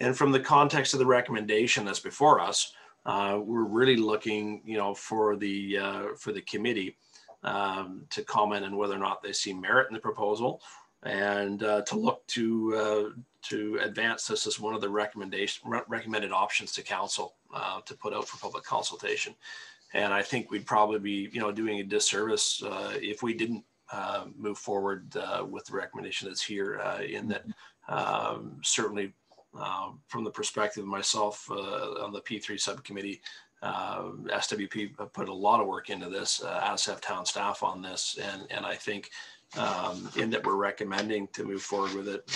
And from the context of the recommendation that's before us, uh, we're really looking, you know, for the uh, for the committee um, to comment on whether or not they see merit in the proposal, and uh, to look to uh, to advance this as one of the recommendation re recommended options to council uh, to put out for public consultation. And I think we'd probably be, you know, doing a disservice if we didn't uh, move forward uh, with the recommendation that's here uh, in that um, certainly um, from the perspective of myself uh, on the P3 subcommittee, SWP put a lot of work into this, as have town staff on this. And, and I think um, in that we're recommending to move forward with it,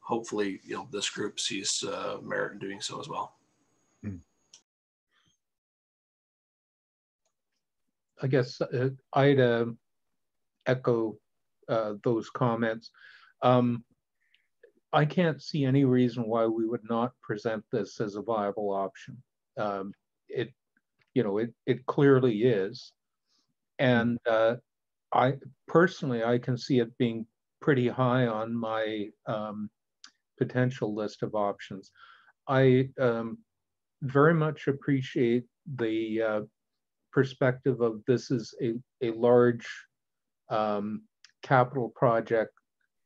hopefully, you know, this group sees merit in doing so as well. I guess uh, I'd uh, echo uh, those comments. Um, I can't see any reason why we would not present this as a viable option. Um, it, you know, it, it clearly is. And uh, I personally, I can see it being pretty high on my um, potential list of options. I um, very much appreciate the uh, perspective of this is a, a large um, capital project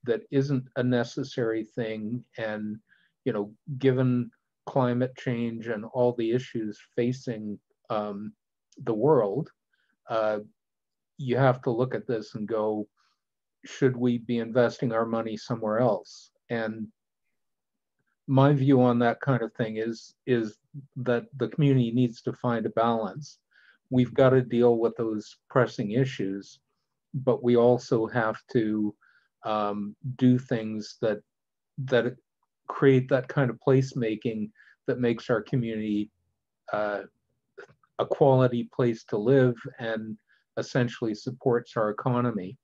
that isn't a necessary thing. And, you know, given climate change and all the issues facing um, the world, uh, you have to look at this and go, should we be investing our money somewhere else? And my view on that kind of thing is, is that the community needs to find a balance. We've got to deal with those pressing issues, but we also have to um, do things that that create that kind of placemaking that makes our community uh, a quality place to live and essentially supports our economy.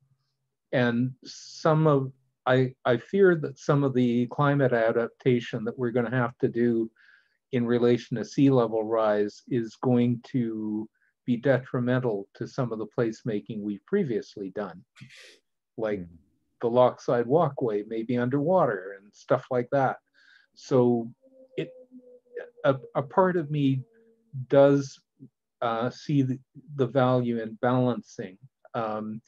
And some of I, I fear that some of the climate adaptation that we're going to have to do in relation to sea level rise is going to be detrimental to some of the placemaking we've previously done. Like mm. the Lochside Walkway may be underwater and stuff like that. So it a, a part of me does uh, see the, the, value in balancing, um,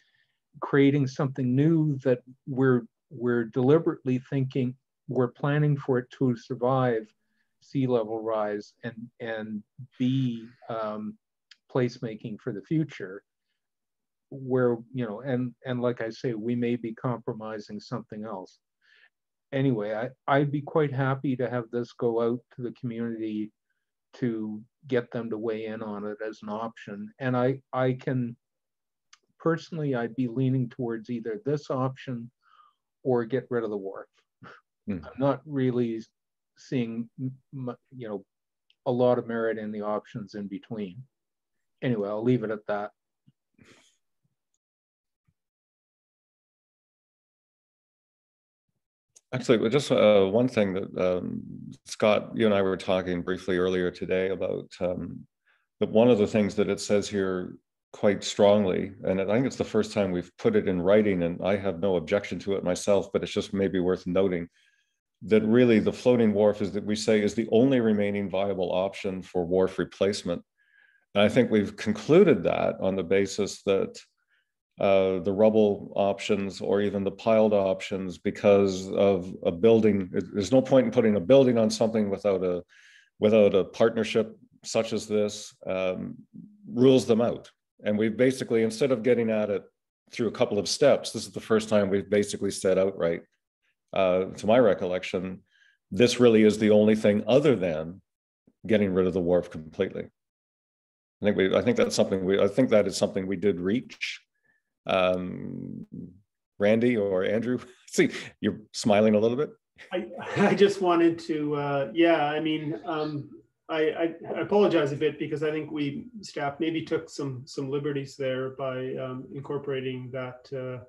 creating something new that we're we're deliberately thinking we're planning for it to survive sea level rise and and be um, placemaking for the future where you know and and like i say we may be compromising something else. Anyway i i'd be quite happy to have this go out to the community to get them to weigh in on it as an option. And i i can personally i'd be leaning towards either this option or get rid of the wharf. Mm. i'm not really seeing you know a lot of merit in the options in between anyway, I'll leave it at that. Actually, just uh, one thing that um, Scott, you and I were talking briefly earlier today about um, that one of the things that it says here quite strongly, and I think it's the first time we've put it in writing, and I have no objection to it myself, but it's just maybe worth noting that really the floating wharf is that we say is the only remaining viable option for wharf replacement and I think we've concluded that on the basis that uh, the rubble options or even the piled options, because of a building, there's no point in putting a building on something without a without a partnership such as this, um, rules them out. And we've basically, instead of getting at it through a couple of steps, this is the first time we've basically said outright, uh, to my recollection, this really is the only thing other than getting rid of the wharf completely. I think we, I think that's something we, I think that is something we did reach. Um, Randy or Andrew, [LAUGHS] see, you're smiling a little bit. I, [LAUGHS] I just wanted to, uh, yeah, I mean, um, I, I, apologize a bit because I think we staff maybe took some some liberties there by um, incorporating that uh,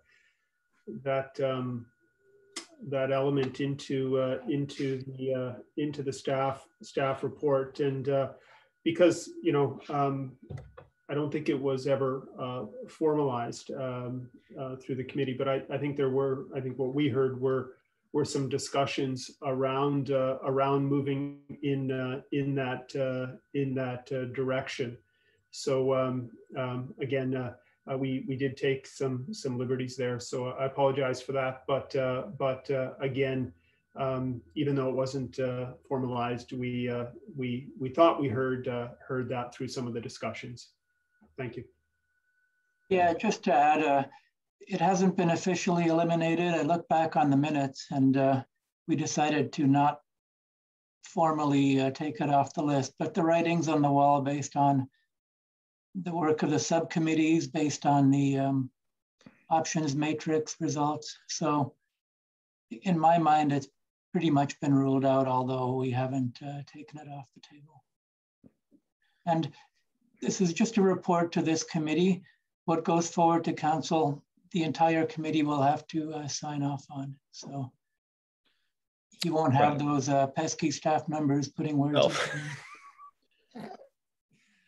that um, that element into uh, into the uh, into the staff staff report and uh, because you know um, I don't think it was ever uh, formalized um, uh, through the committee, but I, I think there were I think what we heard were were some discussions around uh, around moving in uh, in that uh, in that uh, direction. So um, um, again, we we did take some some liberties there. So I apologize for that. But but again, um, even though it wasn't formalized, we we we thought we heard heard that through some of the discussions. Thank you. Yeah, just to add, it hasn't been officially eliminated. I look back on the minutes and uh, we decided to not formally uh, take it off the list, but the writings on the wall based on the work of the subcommittees, based on the um, options matrix results. So in my mind, it's pretty much been ruled out, although we haven't uh, taken it off the table. And this is just a report to this committee. What goes forward to council the entire committee will have to uh, sign off on. So you won't have right. those uh, pesky staff members putting words. No.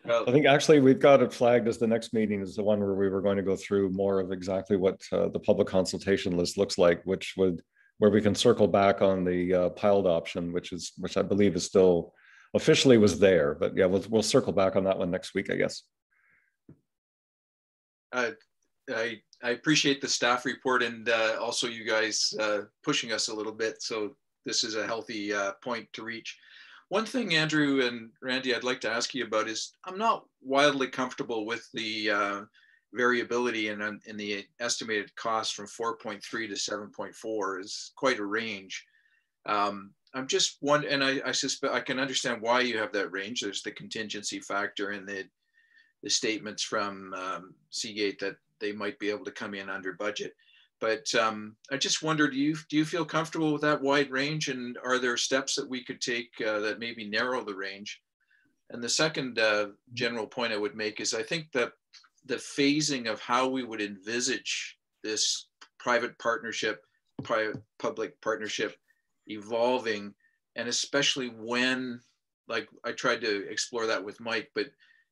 well, [LAUGHS] I think actually we've got it flagged as the next meeting is the one where we were going to go through more of exactly what uh, the public consultation list looks like, which would where we can circle back on the uh, piled option, which is which I believe is still officially was there, but yeah, we'll we'll circle back on that one next week, I guess. Uh, I I appreciate the staff report and uh, also you guys uh, pushing us a little bit. So this is a healthy uh, point to reach. One thing, Andrew and Randy, I'd like to ask you about is I'm not wildly comfortable with the uh, variability in, in the estimated cost from 4.3 to 7.4 is quite a range. Um, I'm just one, and I, I suspect I can understand why you have that range. There's the contingency factor and the the statements from um, Seagate that they might be able to come in under budget. But um, I just wonder, do you do you feel comfortable with that wide range, and are there steps that we could take uh, that maybe narrow the range? And the second uh, general point I would make is I think that the phasing of how we would envisage this private partnership, private public partnership evolving, and especially when, like I tried to explore that with Mike, but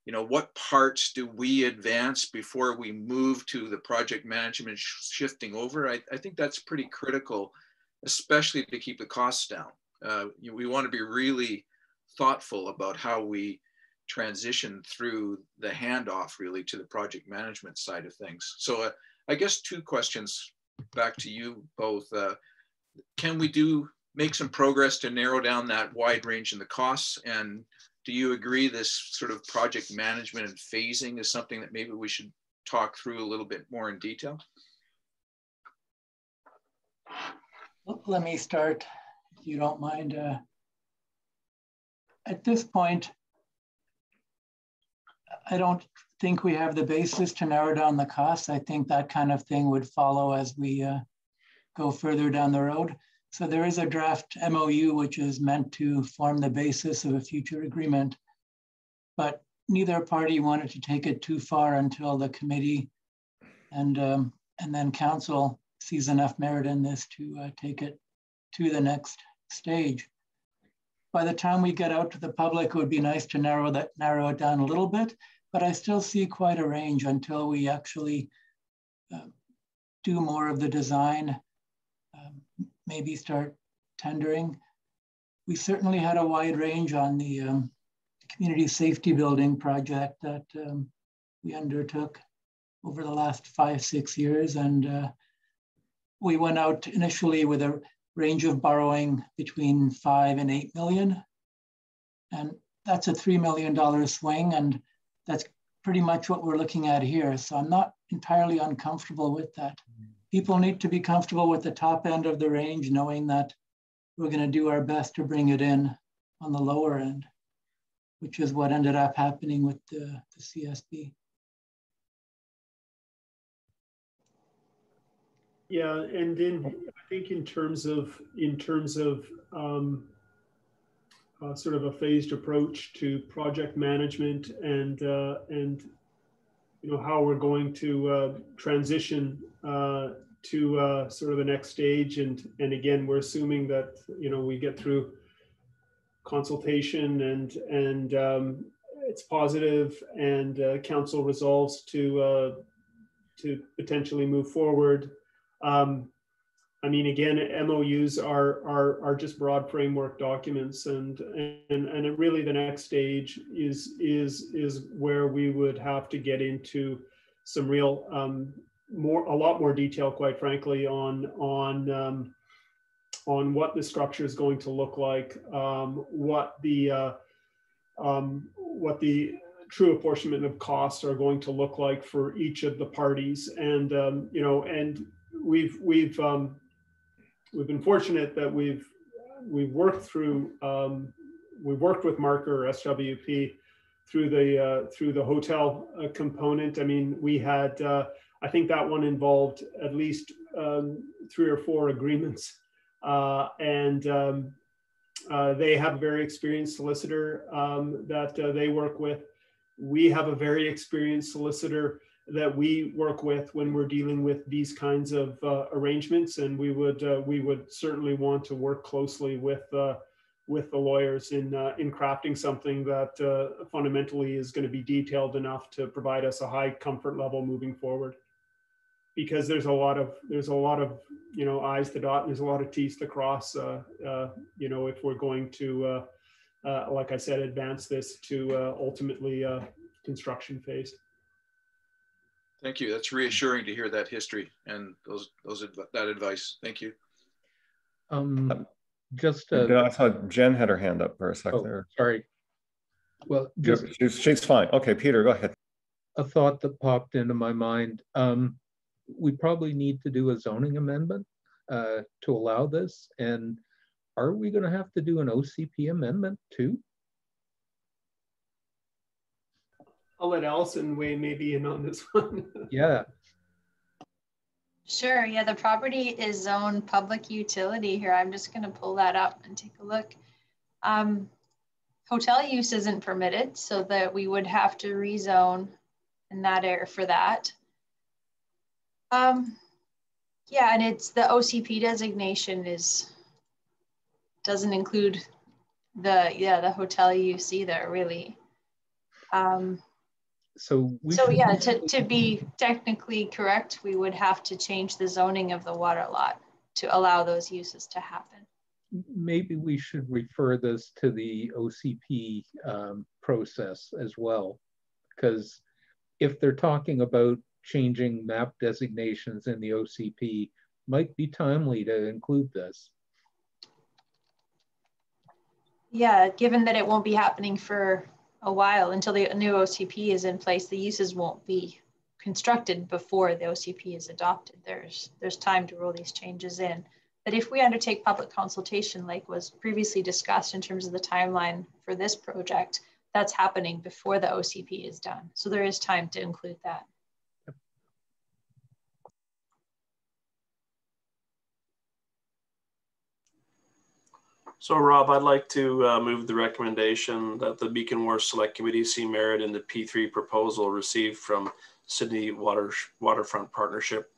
you know, what parts do we advance before we move to the project management sh shifting over? I, I, think that's pretty critical, especially to keep the costs down. Uh, you we want to be really thoughtful about how we transition through the handoff really to the project management side of things. So uh, I guess two questions back to you both. Uh, can we do make some progress to narrow down that wide range in the costs and do you agree this sort of project management and phasing is something that maybe we should talk through a little bit more in detail? Let me start, if you don't mind. Uh, at this point, I don't think we have the basis to narrow down the costs. I think that kind of thing would follow as we uh, go further down the road. So there is a draft MOU which is meant to form the basis of a future agreement, but neither party wanted to take it too far until the committee and um, and then council sees enough merit in this to uh, take it to the next stage. By the time we get out to the public, it would be nice to narrow that narrow it down a little bit, but I still see quite a range until we actually uh, do more of the design. Um, maybe start tendering. We certainly had a wide range on the, um, community safety building project that um, we undertook over the last five, six years. And uh, we went out initially with a range of borrowing between five and eight million. And that's a $3 million swing. And that's pretty much what we're looking at here. So I'm not entirely uncomfortable with that. People need to be comfortable with the top end of the range, knowing that we're going to do our best to bring it in on the lower end, which is what ended up happening with the, the CSB. Yeah, and then I think in terms of in terms of um, uh, sort of a phased approach to project management and uh, and you know how we're going to uh, transition uh, to uh, sort of the next stage and and again we're assuming that you know we get through consultation and and um, it's positive and uh, council resolves to to potentially move forward. Um, I mean, again, MOUs are are are just broad framework documents, and and and really the next stage is is is where we would have to get into some real um, more a lot more detail, quite frankly, on on um, on what the structure is going to look like, um, what the uh, um, what the true apportionment of costs are going to look like for each of the parties, and um, you know, and we've we've um, we've been fortunate that we've we've worked through um, we've worked with Marker SWP through the uh, through the hotel uh, component. I mean, we had uh, I think that one involved at least um, three or four agreements, uh, and um, uh, they have a very experienced solicitor um, that uh, they work with. We have a very experienced solicitor that we work with when we're dealing with these kinds of uh, arrangements, and we would uh, we would certainly want to work closely with uh, with the lawyers in uh, in crafting something that uh, fundamentally is going to be detailed enough to provide us a high comfort level moving forward. Because there's a lot of there's a lot of you know I's to dot, and there's a lot of T's to cross. Uh, you know, if we're going to like I said, advance this to ultimately construction phase. Thank you. That's reassuring to hear that history and those those that advice. Thank you. Um, just uh, I thought Jen had her hand up for a second oh, there. Sorry. Well, just she's, she's fine. Okay, Peter, go ahead. A thought that popped into my mind. Um, we probably need to do a zoning amendment uh, to allow this. And are we going to have to do an OCP amendment too? I'll let Allison weigh maybe in on this [LAUGHS] one. yeah. Sure. Yeah, the property is zoned public utility here. I'm just going to pull that up and take a look. Um, hotel use isn't permitted, so that we would have to rezone in that area for that. Um, yeah, and it's the OCP designation is doesn't include the yeah the hotel use either really. Um, so so yeah to, to be technically correct we would have to change the zoning of the water lot to allow those uses to happen. Maybe we should refer this to the ocp um, process as well. Because if they're talking about changing map designations in the ocp might be timely to include this. Yeah given that it won't be happening for a while until the new OCP is in place. The uses won't be constructed before the OCP is adopted. There's there's time to roll these changes in. But if we undertake public consultation, like was previously discussed in terms of the timeline for this project, that's happening before the OCP is done. So there is time to include that. So Rob, I'd like to uh, move the recommendation that the Beacon Wharf Select Committee see merit in the P3 proposal received from Sidney Water, Waterfront Partnership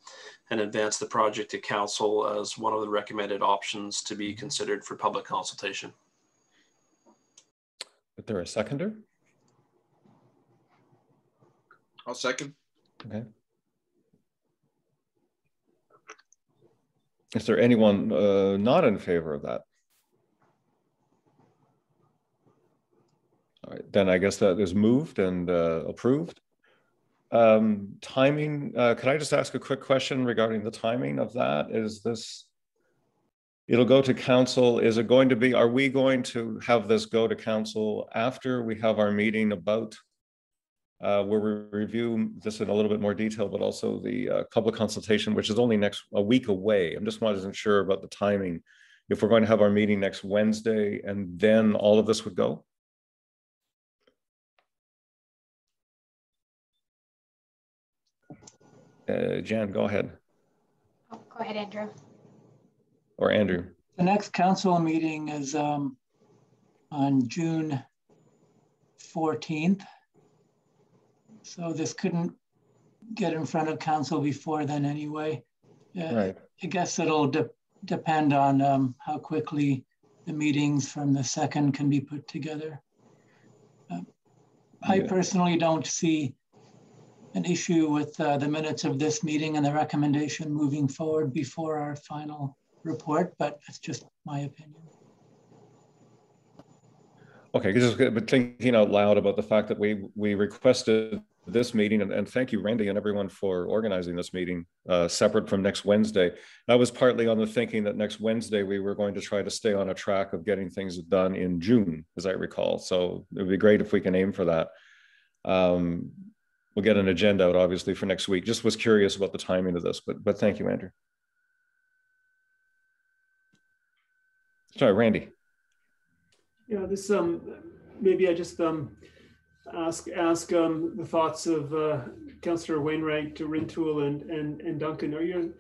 and advance the project to council as one of the recommended options to be considered for public consultation. Is there a seconder? I'll second. Okay. Is there anyone uh, not in favor of that? Then I guess that is moved and uh, approved. Um, timing, uh, could I just ask a quick question regarding the timing of that? Is this, it'll go to council, is it going to be, are we going to have this go to council after we have our meeting about uh, where we review this in a little bit more detail, but also the uh, public consultation, which is only next a week away. I'm just wasn't sure about the timing. If we're going to have our meeting next Wednesday and then all of this would go? Uh, Jan, go ahead. Oh, go ahead, Andrew. Or Andrew. The next council meeting is um, on June 14th. So this couldn't get in front of council before then anyway. Uh, Right. I guess it'll de depend on um, how quickly the meetings from the second can be put together. Uh, I Yeah. personally don't see an issue with uh, the minutes of this meeting and the recommendation moving forward before our final report, but it's just my opinion. Okay, just but thinking out loud about the fact that we we requested this meeting, and, and thank you, Randy, and everyone for organizing this meeting uh, separate from next Wednesday. That was partly on the thinking that next Wednesday we were going to try to stay on a track of getting things done in June, as I recall. So it would be great if we can aim for that. Um, we'll get an agenda out obviously for next week. Just was curious about the timing of this, but but thank you, Andrew. Sorry, Randy. Yeah, this um maybe I just um ask ask um the thoughts of uh Councillor Wainwright to Rintoul and and and Duncan. Are you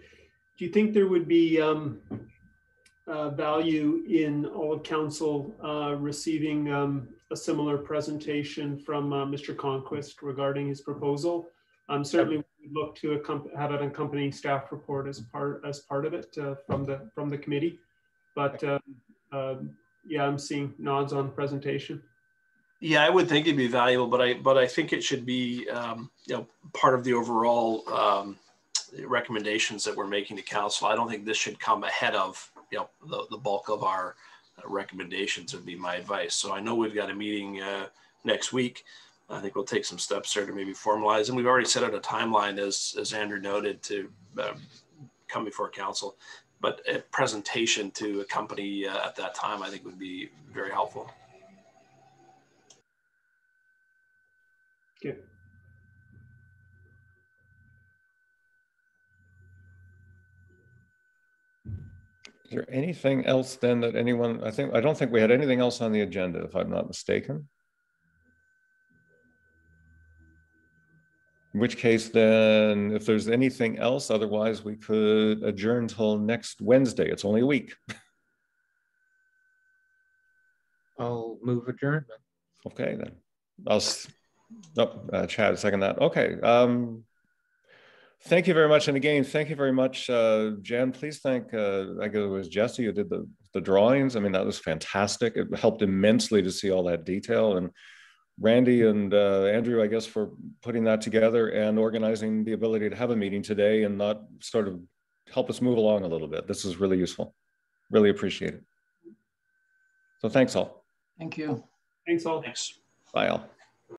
do you think there would be um uh, value in all of council uh, receiving um, a similar presentation from uh, Mr. Conquest regarding his proposal? Um, certainly, we would look to have an accompanying staff report as part as part of it uh, from the from the committee. But uh, um, yeah, I'm seeing nods on presentation. Yeah, I would think it'd be valuable, but I but I think it should be um, you know part of the overall um, recommendations that we're making to council. I don't think this should come ahead of you know the, the bulk of our recommendations. Would be my advice. So I know we've got a meeting uh, next week. I think we'll take some steps there to maybe formalize, and we've already set out a timeline, as as Andrew noted, to uh, come before council. But a presentation to accompany uh, at that time, I think, would be very helpful. Okay. Is there anything else then that anyone, I think, I don't think we had anything else on the agenda, if I'm not mistaken. In which case then, if there's anything else, otherwise we could adjourn till next Wednesday. It's only a week. I'll move adjournment. Okay, then. I'll, s- oh, uh, Chad, second that. Okay. Um, thank you very much. And again, thank you very much, uh, Jan. Please thank, uh, I guess it was Jesse who did the, the drawings. I mean, that was fantastic. It helped immensely to see all that detail. And Randy and uh, Andrew, I guess, for putting that together and organizing the ability to have a meeting today and not sort of help us move along a little bit. This is really useful. Really appreciate it. So thanks all. Thank you. Thanks all. Thanks. Bye all.